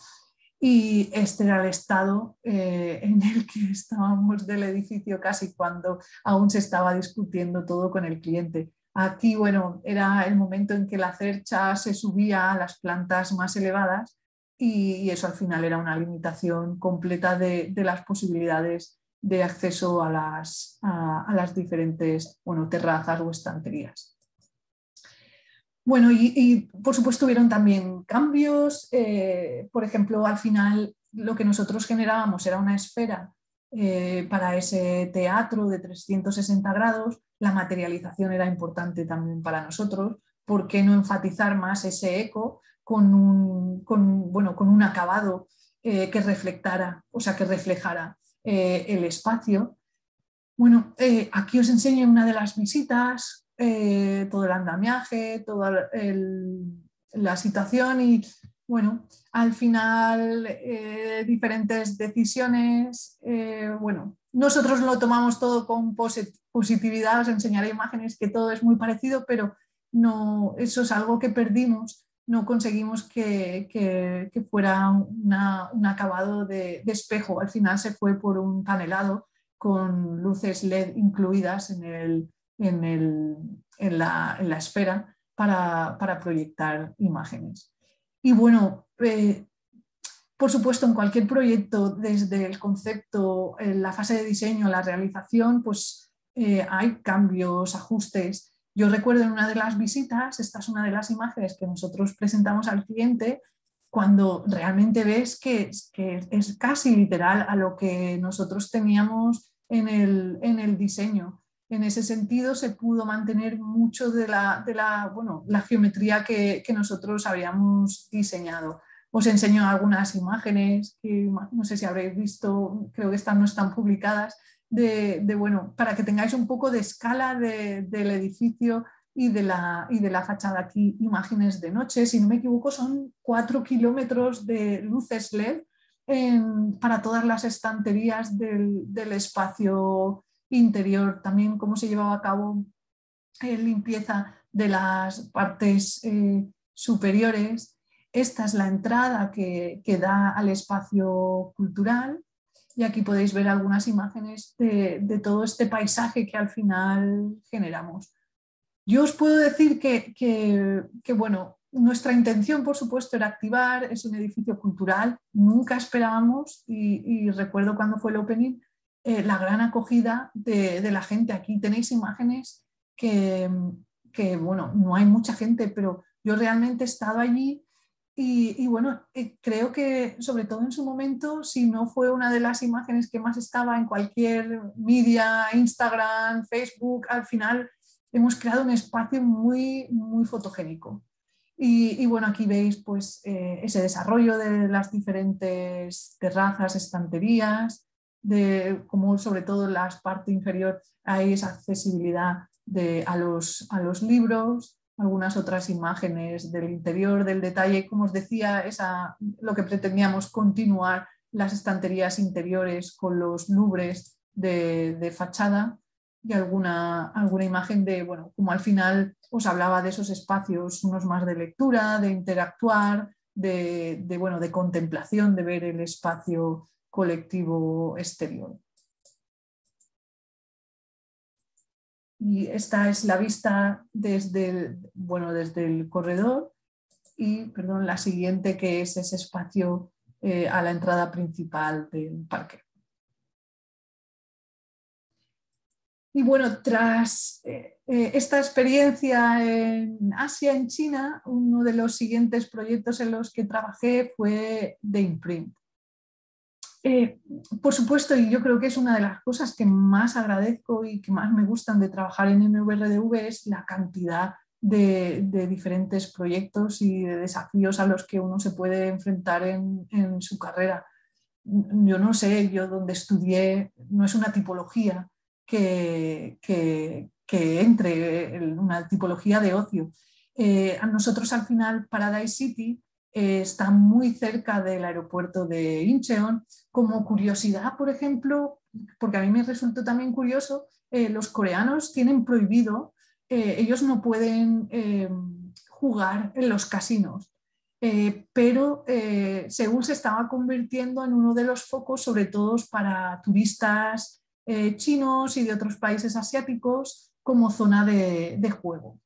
[SPEAKER 1] Y este era el estado eh, en el que estábamos del edificio casi cuando aún se estaba discutiendo todo con el cliente. Aquí, bueno, era el momento en que la cercha se subía a las plantas más elevadas y, eso al final era una limitación completa de, las posibilidades de acceso a las, a, las diferentes bueno, terrazas o estanterías. Bueno, y, por supuesto hubieron también cambios. Eh, por ejemplo, al final lo que nosotros generábamos era una esfera eh, para ese teatro de 360 grados. La materialización era importante también para nosotros. ¿Por qué no enfatizar más ese eco con un, bueno, con un acabado eh, que reflectara, o sea, que reflejara el espacio? Bueno, aquí os enseño una de las visitas eh, todo el andamiaje, toda la situación y bueno, al final eh, diferentes decisiones. Eh, bueno, nosotros lo tomamos todo con positividad, os enseñaré imágenes que todo es muy parecido, pero no, eso es algo que perdimos, no conseguimos que, fuera un acabado de, espejo. Al final se fue por un panelado con luces LED incluidas en el, en, la, esfera para, proyectar imágenes. Y bueno, eh, por supuesto, en cualquier proyecto, desde el concepto, en la fase de diseño, la realización, pues eh, hay cambios, ajustes. Yo recuerdo en una de las visitas, esta es una de las imágenes que nosotros presentamos al cliente, cuando realmente ves que, es casi literal a lo que nosotros teníamos en en el diseño en ese sentido se pudo mantener mucho de la, de la, bueno, la geometría que, que, nosotros habíamos diseñado. Os enseño algunas imágenes que no sé si habréis visto, creo que estas no están publicadas, de, de bueno, para que tengáis un poco de escala de, del edificio y de, la, y de la fachada. Aquí imágenes de noche, si no me equivoco, son cuatro kilómetros de luces LED para todas las estanterías del, del espacio interior, también cómo se llevaba a cabo eh, limpieza de las partes eh, superiores. Esta es la entrada que, da al espacio cultural y aquí podéis ver algunas imágenes de, todo este paisaje que al final generamos. Yo os puedo decir que, bueno, nuestra intención, por supuesto, era activar, es un edificio cultural, nunca esperábamos, y recuerdo cuando fue el opening, eh, la gran acogida de, la gente. Aquí tenéis imágenes que, bueno, no hay mucha gente, pero yo realmente he estado allí y, bueno, eh, creo que sobre todo en su momento, si no fue una de las imágenes que más estaba en cualquier media, Instagram, Facebook, al final hemos creado un espacio muy, muy fotogénico. Y, bueno, aquí veis pues eh, ese desarrollo de las diferentes terrazas, estanterías, de cómo sobre todo la parte inferior hay esa accesibilidad de, a, los, a los libros, algunas otras imágenes del interior, del detalle, como os decía, esa, lo que pretendíamos continuar las estanterías interiores con los lubres de, de, fachada y alguna, alguna imagen de, bueno, como al final os hablaba de esos espacios, unos más de lectura, de interactuar, de, de, bueno, de contemplación, de ver el espacio colectivo exterior. Y esta es la vista desde el, bueno, desde el corredor y perdón, la siguiente que es ese espacio eh, a la entrada principal del parque. Y bueno, tras eh, eh, esta experiencia en Asia, en China, uno de los siguientes proyectos en los que trabajé fue The Imprint. Eh, por supuesto, y yo creo que es una de las cosas que más agradezco y que más me gustan de trabajar en MVRDV es la cantidad de, diferentes proyectos y de desafíos a los que uno se puede enfrentar en, su carrera. Yo no sé, yo donde estudié no es una tipología que, entre en una tipología de ocio. Eh, a nosotros al final Paradise City eh, está muy cerca del aeropuerto de Incheon. Como curiosidad, por ejemplo, porque a mí me resultó también curioso, eh, los coreanos tienen prohibido, ellos no pueden jugar en los casinos. pero Seúl se estaba convirtiendo en uno de los focos, sobre todo para turistas chinos y de otros países asiáticos, como zona de, juego.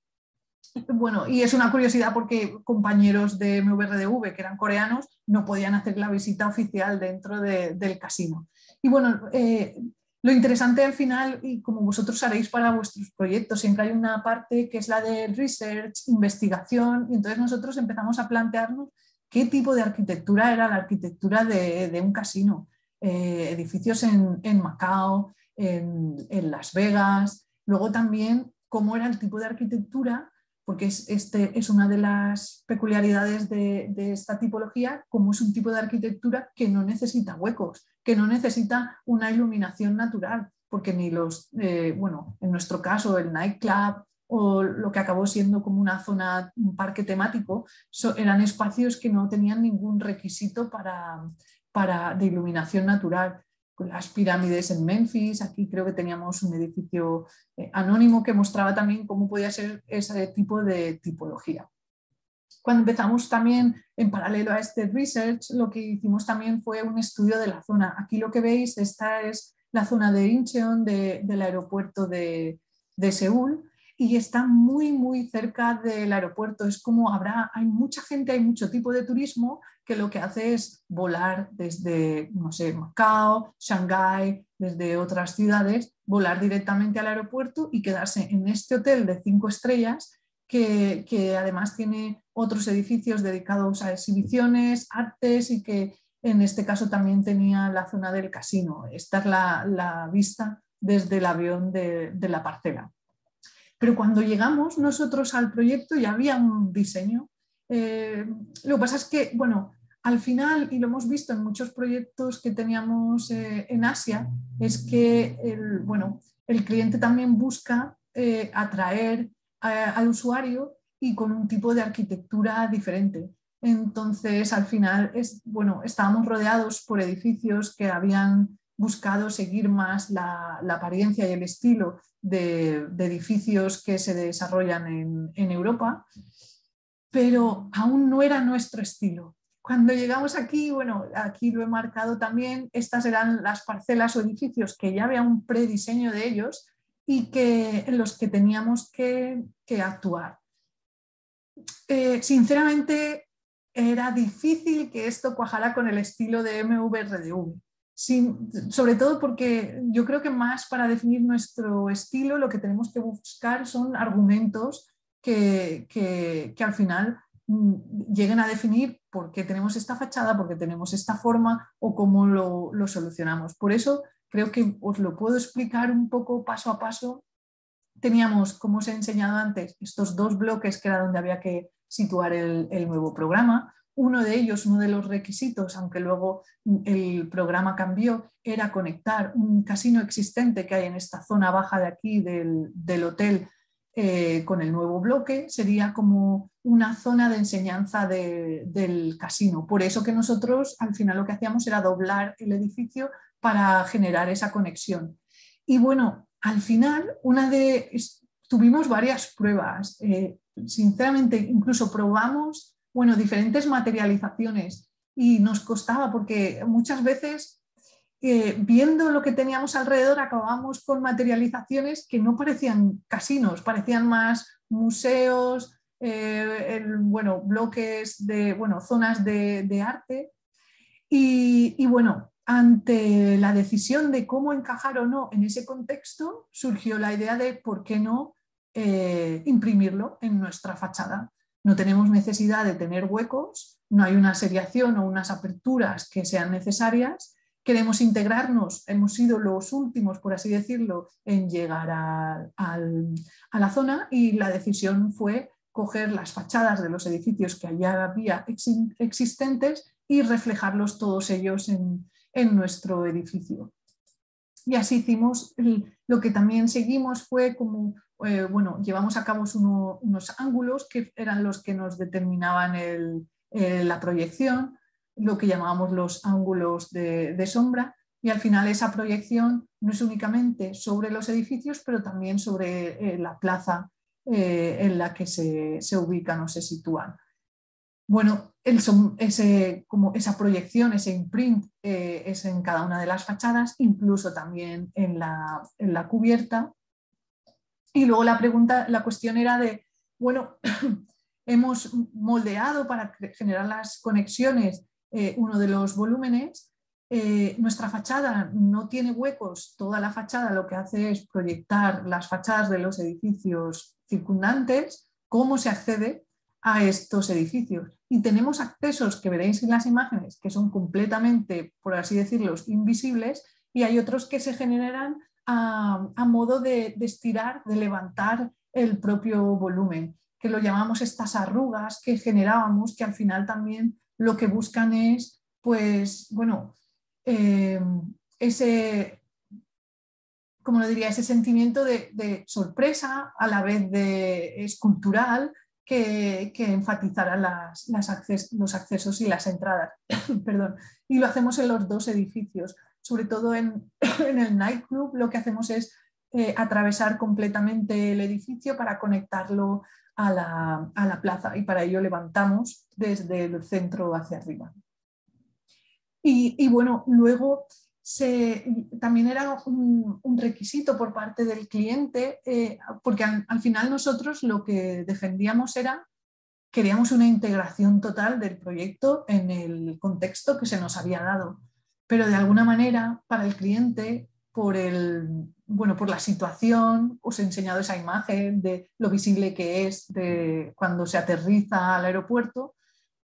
[SPEAKER 1] Bueno, y es una curiosidad porque compañeros de MVRDV que eran coreanos no podían hacer la visita oficial dentro del casino. Y bueno, eh, lo interesante al final, y como vosotros haréis para vuestros proyectos, siempre hay una parte que es la de research, investigación, y entonces nosotros empezamos a plantearnos qué tipo de arquitectura era la arquitectura de, un casino. Eh, edificios en, Macao, en Las Vegas, Luego también cómo era el tipo de arquitectura, porque es, este, es una de las peculiaridades de, esta tipología, como es un tipo de arquitectura que no necesita huecos, que no necesita una iluminación natural, porque ni los, eh, bueno, en nuestro caso el nightclub o lo que acabó siendo como una zona, un parque temático, eran espacios que no tenían ningún requisito para, para, de iluminación natural las pirámides en Memphis. Aquí creo que teníamos un edificio eh, anónimo que mostraba también cómo podía ser ese tipo de tipología. Cuando empezamos también en paralelo a este research, lo que hicimos también fue un estudio de la zona. Aquí lo que veis, esta es la zona de Incheon del aeropuerto de, de Seúl y está muy, muy cerca del aeropuerto. Es como habrá, hay mucha gente, hay mucho tipo de turismo que lo que hace es volar desde, no sé, Macao, Shanghái, desde otras ciudades, volar directamente al aeropuerto y quedarse en este hotel de cinco estrellas que, que además tiene otros edificios dedicados a exhibiciones, artes y que en este caso también tenía la zona del casino. Esta es la, vista desde el avión de, de la parcela. Pero cuando llegamos nosotros al proyecto ya había un diseño. Eh, lo que pasa es que, bueno, al final, y lo hemos visto en muchos proyectos que teníamos eh, en Asia, es que el, bueno, el cliente también busca eh, atraer al usuario y con un tipo de arquitectura diferente. Entonces, al final, es, bueno, estábamos rodeados por edificios que habían buscado seguir más la, apariencia y el estilo de, edificios que se desarrollan en, Europa, pero aún no era nuestro estilo. Cuando llegamos aquí, bueno, aquí lo he marcado también, estas eran las parcelas o edificios que ya había un prediseño de ellos y que, en los que teníamos que, actuar. Eh, sinceramente, era difícil que esto cuajara con el estilo de MVRDV sobre todo porque yo creo que más para definir nuestro estilo lo que tenemos que buscar son argumentos que, que, al final lleguen a definir por qué tenemos esta fachada, por qué tenemos esta forma o cómo lo, solucionamos. Por eso creo que os lo puedo explicar un poco paso a paso. Teníamos, como os he enseñado antes, estos dos bloques que era donde había que situar el nuevo programa. Uno de ellos, uno de los requisitos, aunque luego el programa cambió, era conectar un casino existente que hay en esta zona baja de aquí del, hotel eh, con el nuevo bloque. Sería como una zona de enseñanza del casino. Por eso que nosotros al final lo que hacíamos era doblar el edificio para generar esa conexión. Y bueno, al final, una de, tuvimos varias pruebas. Eh, sinceramente, incluso probamos bueno, diferentes materializaciones y nos costaba porque muchas veces eh, viendo lo que teníamos alrededor acabamos con materializaciones que no parecían casinos, parecían más museos, eh, bueno, bloques de, bueno, zonas de, arte. Y, bueno, ante la decisión de cómo encajar o no en ese contexto, surgió la idea de por qué no eh, imprimirlo en nuestra fachada. No tenemos necesidad de tener huecos, no hay una seriación o unas aperturas que sean necesarias. Queremos integrarnos, hemos sido los últimos, por así decirlo, en llegar a, la zona y la decisión fue coger las fachadas de los edificios que allá había existentes y reflejarlos todos ellos en, nuestro edificio. Y así hicimos, lo que también seguimos fue como eh, bueno, llevamos a cabo unos ángulos que eran los que nos determinaban la proyección, lo que llamábamos los ángulos de, sombra, y al final esa proyección no es únicamente sobre los edificios, pero también sobre eh, la plaza eh, en la que se, ubican o se sitúan. Bueno, ese, como esa proyección, ese imprint es en cada una de las fachadas, incluso también en la, en la cubierta y luego la pregunta, la cuestión era de, bueno, hemos moldeado para generar las conexiones eh, uno de los volúmenes. Eh, nuestra fachada no tiene huecos, toda la fachada lo que hace es proyectar las fachadas de los edificios circundantes, cómo se accede a estos edificios. Y tenemos accesos que veréis en las imágenes que son completamente, por así decirlo, invisibles y hay otros que se generan a, modo de, estirar, de levantar el propio volumen, que lo llamamos estas arrugas que generábamos, que al final también lo que buscan es, pues, bueno, eh, ese, como lo diría, ese sentimiento de, sorpresa a la vez de escultural que, que enfatizará las, los accesos y las entradas. Perdón. Y lo hacemos en los dos edificios sobre todo en, el nightclub, lo que hacemos es eh, atravesar completamente el edificio para conectarlo a la, plaza y para ello levantamos desde el centro hacia arriba. Y, bueno, luego también era un, requisito por parte del cliente, eh, porque al, final nosotros lo que defendíamos era, queríamos una integración total del proyecto en el contexto que se nos había dado pero de alguna manera para el cliente, por, el, bueno, por la situación, os he enseñado esa imagen de lo visible que es de cuando se aterriza al aeropuerto,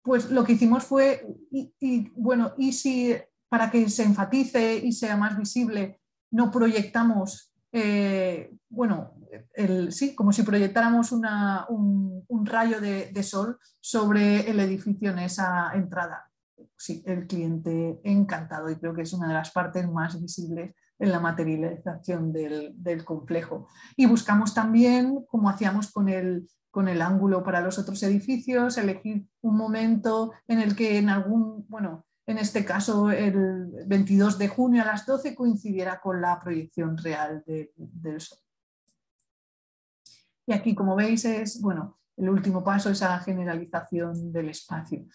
[SPEAKER 1] pues lo que hicimos fue, y, bueno, y si para que se enfatice y sea más visible, no proyectamos, eh, bueno, el, sí, como si proyectáramos un, un, rayo de, de, sol sobre el edificio en esa entrada. Sí, el cliente encantado y creo que es una de las partes más visibles en la materialización del, complejo. Y buscamos también, como hacíamos con el, con el ángulo para los otros edificios, elegir un momento en el que en algún, bueno, en este caso el 22 de junio a las 12 coincidiera con la proyección real del sol. Y aquí, como veis, es bueno, el último paso, esa generalización del espacio.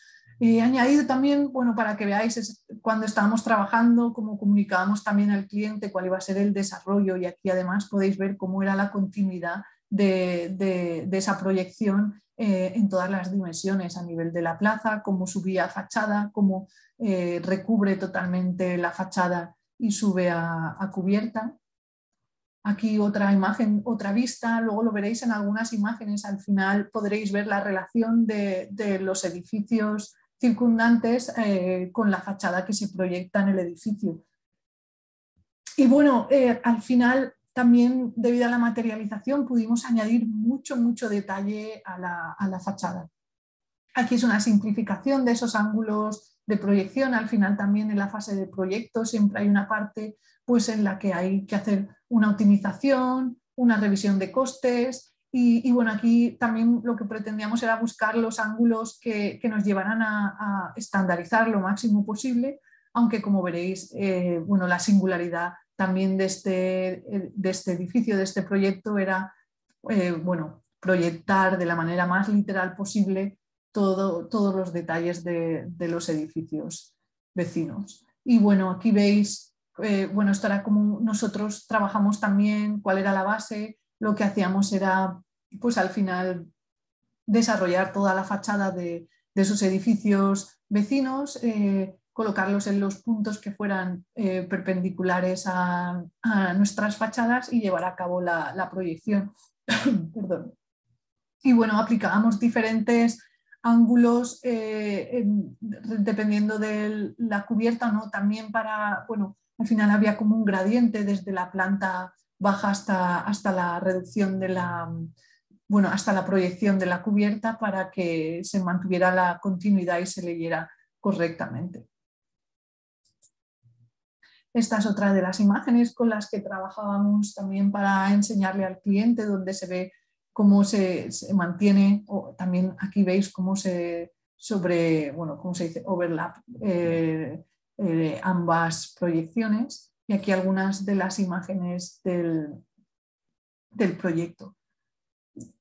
[SPEAKER 1] He añadido también, bueno, para que veáis cuando estábamos trabajando, cómo comunicábamos también al cliente cuál iba a ser el desarrollo y aquí además podéis ver cómo era la continuidad de, esa proyección eh, en todas las dimensiones, a nivel de la plaza, cómo subía fachada, cómo eh, recubre totalmente la fachada y sube a, cubierta. Aquí otra imagen, otra vista, luego lo veréis en algunas imágenes, al final podréis ver la relación de, de los edificios circundantes eh, con la fachada que se proyecta en el edificio. Y bueno, eh, al final también debido a la materialización pudimos añadir mucho, mucho detalle a la, fachada. Aquí es una simplificación de esos ángulos de proyección. Al final también en la fase de proyecto siempre hay una parte pues, en la que hay que hacer una optimización, una revisión de costes y, bueno, aquí también lo que pretendíamos era buscar los ángulos que, nos llevaran a, estandarizar lo máximo posible, aunque como veréis, eh, bueno, la singularidad también de este, de este edificio, de este proyecto, era eh, bueno, proyectar de la manera más literal posible todo, todos los detalles de, los edificios vecinos. Y bueno, aquí veis, eh, bueno, esto era como nosotros trabajamos también, cuál era la base, lo que hacíamos era, pues al final, desarrollar toda la fachada de, esos edificios vecinos, eh, colocarlos en los puntos que fueran eh, perpendiculares a, nuestras fachadas y llevar a cabo la, proyección. Y bueno, aplicábamos diferentes ángulos eh, dependiendo de la cubierta, ¿no? También para, bueno, al final había como un gradiente desde la planta baja hasta, hasta la reducción de la, bueno, hasta la proyección de la cubierta para que se mantuviera la continuidad y se leyera correctamente. Esta es otra de las imágenes con las que trabajábamos también para enseñarle al cliente, donde se ve cómo se, mantiene, o también aquí veis cómo se sobre, bueno, cómo se dice, overlap eh, eh, ambas proyecciones y aquí algunas de las imágenes del, del proyecto.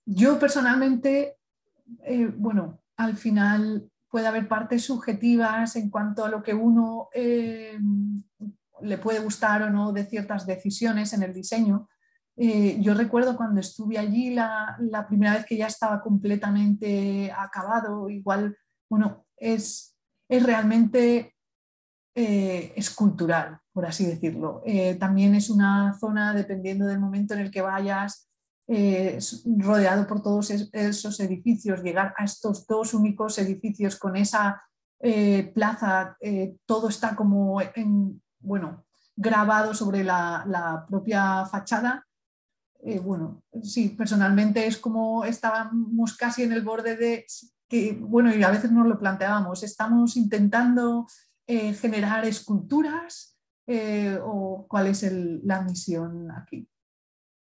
[SPEAKER 1] Yo personalmente, eh, bueno, al final puede haber partes subjetivas en cuanto a lo que uno le puede gustar o no de ciertas decisiones en el diseño, eh, yo recuerdo cuando estuve allí la, primera vez que ya estaba completamente acabado, igual, bueno, es, es realmente eh, escultural, por así decirlo. Eh, también es una zona, dependiendo del momento en el que vayas, rodeado por todos esos edificios, llegar a estos dos únicos edificios con esa plaza, todo está como en, bueno, grabado sobre la propia fachada eh, bueno, sí, personalmente es como estábamos casi en el borde de que, bueno, y a veces nos lo planteábamos, estamos intentando eh, generar esculturas eh, o cuál es la misión aquí.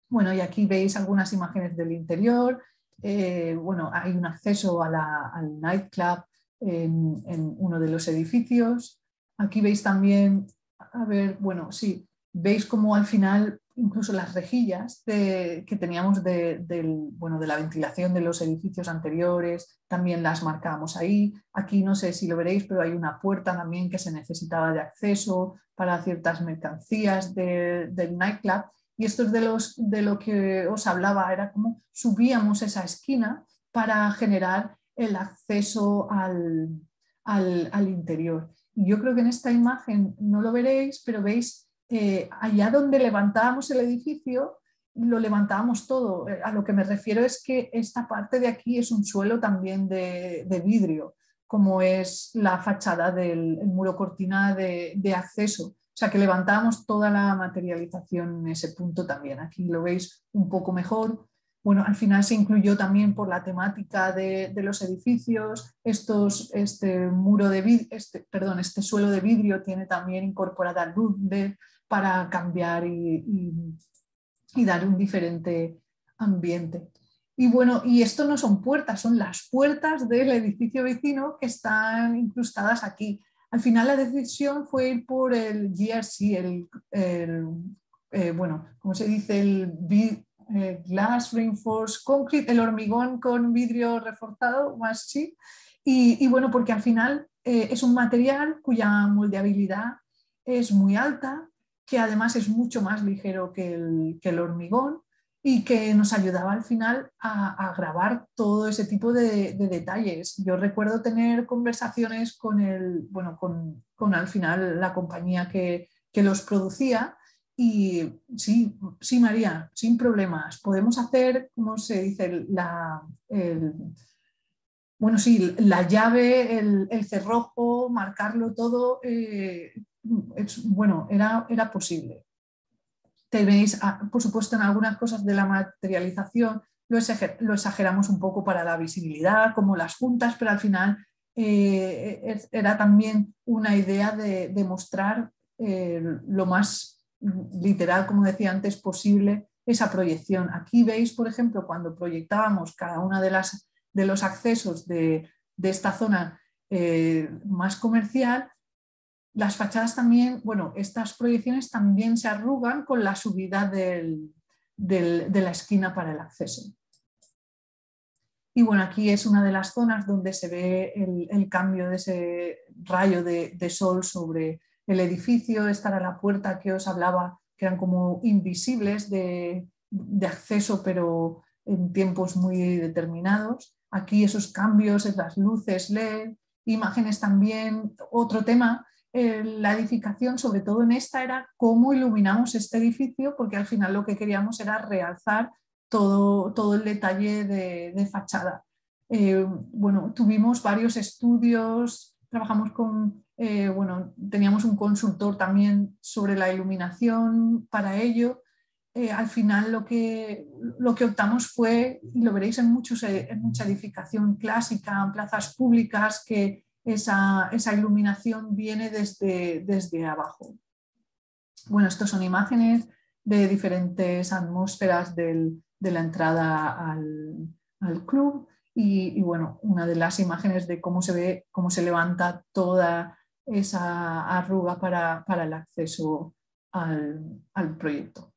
[SPEAKER 1] Bueno, y aquí veis algunas imágenes del interior. bueno, hay un acceso al nightclub en, en, uno de los edificios. Aquí veis también, a ver, bueno, sí, veis como al final incluso las rejillas que teníamos de, bueno, de la ventilación de los edificios anteriores, también las marcábamos ahí. Aquí no sé si lo veréis, pero hay una puerta también que se necesitaba de acceso para ciertas mercancías del nightclub. Y esto es de, los, de lo que os hablaba, era como subíamos esa esquina para generar el acceso al, al, al interior. Y yo creo que en esta imagen no lo veréis, pero veis eh, allá donde levantábamos el edificio, lo levantábamos todo. Eh, a lo que me refiero es que esta parte de aquí es un suelo también de, vidrio, como es la fachada del muro cortina de, acceso. O sea que levantábamos toda la materialización en ese punto también. Aquí lo veis un poco mejor. Bueno, al final se incluyó también por la temática de, los edificios. Estos, este muro de este, perdón, este suelo de vidrio tiene también incorporada luz de para cambiar y, dar un diferente ambiente. Y bueno, y esto no son puertas, son las puertas del edificio vecino que están incrustadas aquí. Al final la decisión fue ir por el GRC, el, eh, bueno, se dice, el eh, Glass Reinforced Concrete, el hormigón con vidrio reforzado, más sí. Y, bueno, porque al final eh, es un material cuya moldeabilidad es muy alta, que además es mucho más ligero que el, hormigón y que nos ayudaba al final a, grabar todo ese tipo de, detalles. Yo recuerdo tener conversaciones con, el, bueno, con, al final la compañía que, los producía y sí, sí, María, sin problemas. Podemos hacer, ¿cómo se dice? La, bueno, sí, la llave, el, cerrojo, marcarlo todo eh, bueno, era, era posible. Tenéis, ah, por supuesto, en algunas cosas de la materialización lo, exageramos un poco para la visibilidad, como las juntas, pero al final eh, era también una idea de, mostrar eh, lo más literal, como decía antes, posible esa proyección. Aquí veis, por ejemplo, cuando proyectábamos cada una de, de los accesos de, esta zona eh, más comercial, las fachadas también, bueno, estas proyecciones también se arrugan con la subida de la esquina para el acceso. Y bueno, aquí es una de las zonas donde se ve el, cambio de ese rayo de, sol sobre el edificio. Esta era la puerta que os hablaba, que eran como invisibles de, acceso, pero en tiempos muy determinados. Aquí esos cambios, esas luces LED, imágenes también. Otro tema eh, la edificación, sobre todo en esta, era cómo iluminamos este edificio, porque al final lo que queríamos era realzar todo, todo el detalle de, fachada. Eh, bueno, tuvimos varios estudios, trabajamos con, eh, bueno, teníamos un consultor también sobre la iluminación para ello. al final lo que, lo que optamos fue, y lo veréis en, muchos, en mucha edificación clásica, en plazas públicas, que esa, iluminación viene desde, desde abajo. Bueno, estos son imágenes de diferentes atmósferas de la entrada al, club y, bueno, una de las imágenes de cómo se ve, cómo se levanta toda esa arruga para, el acceso al, al proyecto.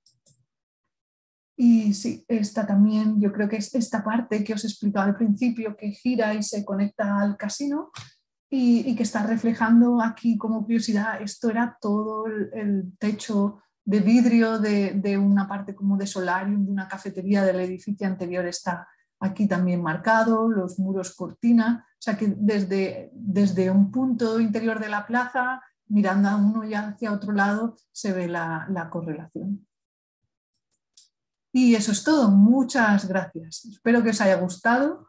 [SPEAKER 1] Y sí, esta también, yo creo que es esta parte que os he explicado al principio, que gira y se conecta al casino y, que está reflejando aquí como curiosidad, esto era todo el, techo de vidrio de, una parte como de solarium, de una cafetería del edificio anterior está aquí también marcado, los muros cortina, o sea que desde, desde un punto interior de la plaza, mirando a uno y hacia otro lado, se ve la correlación. Y eso es todo. Muchas gracias. Espero que os haya gustado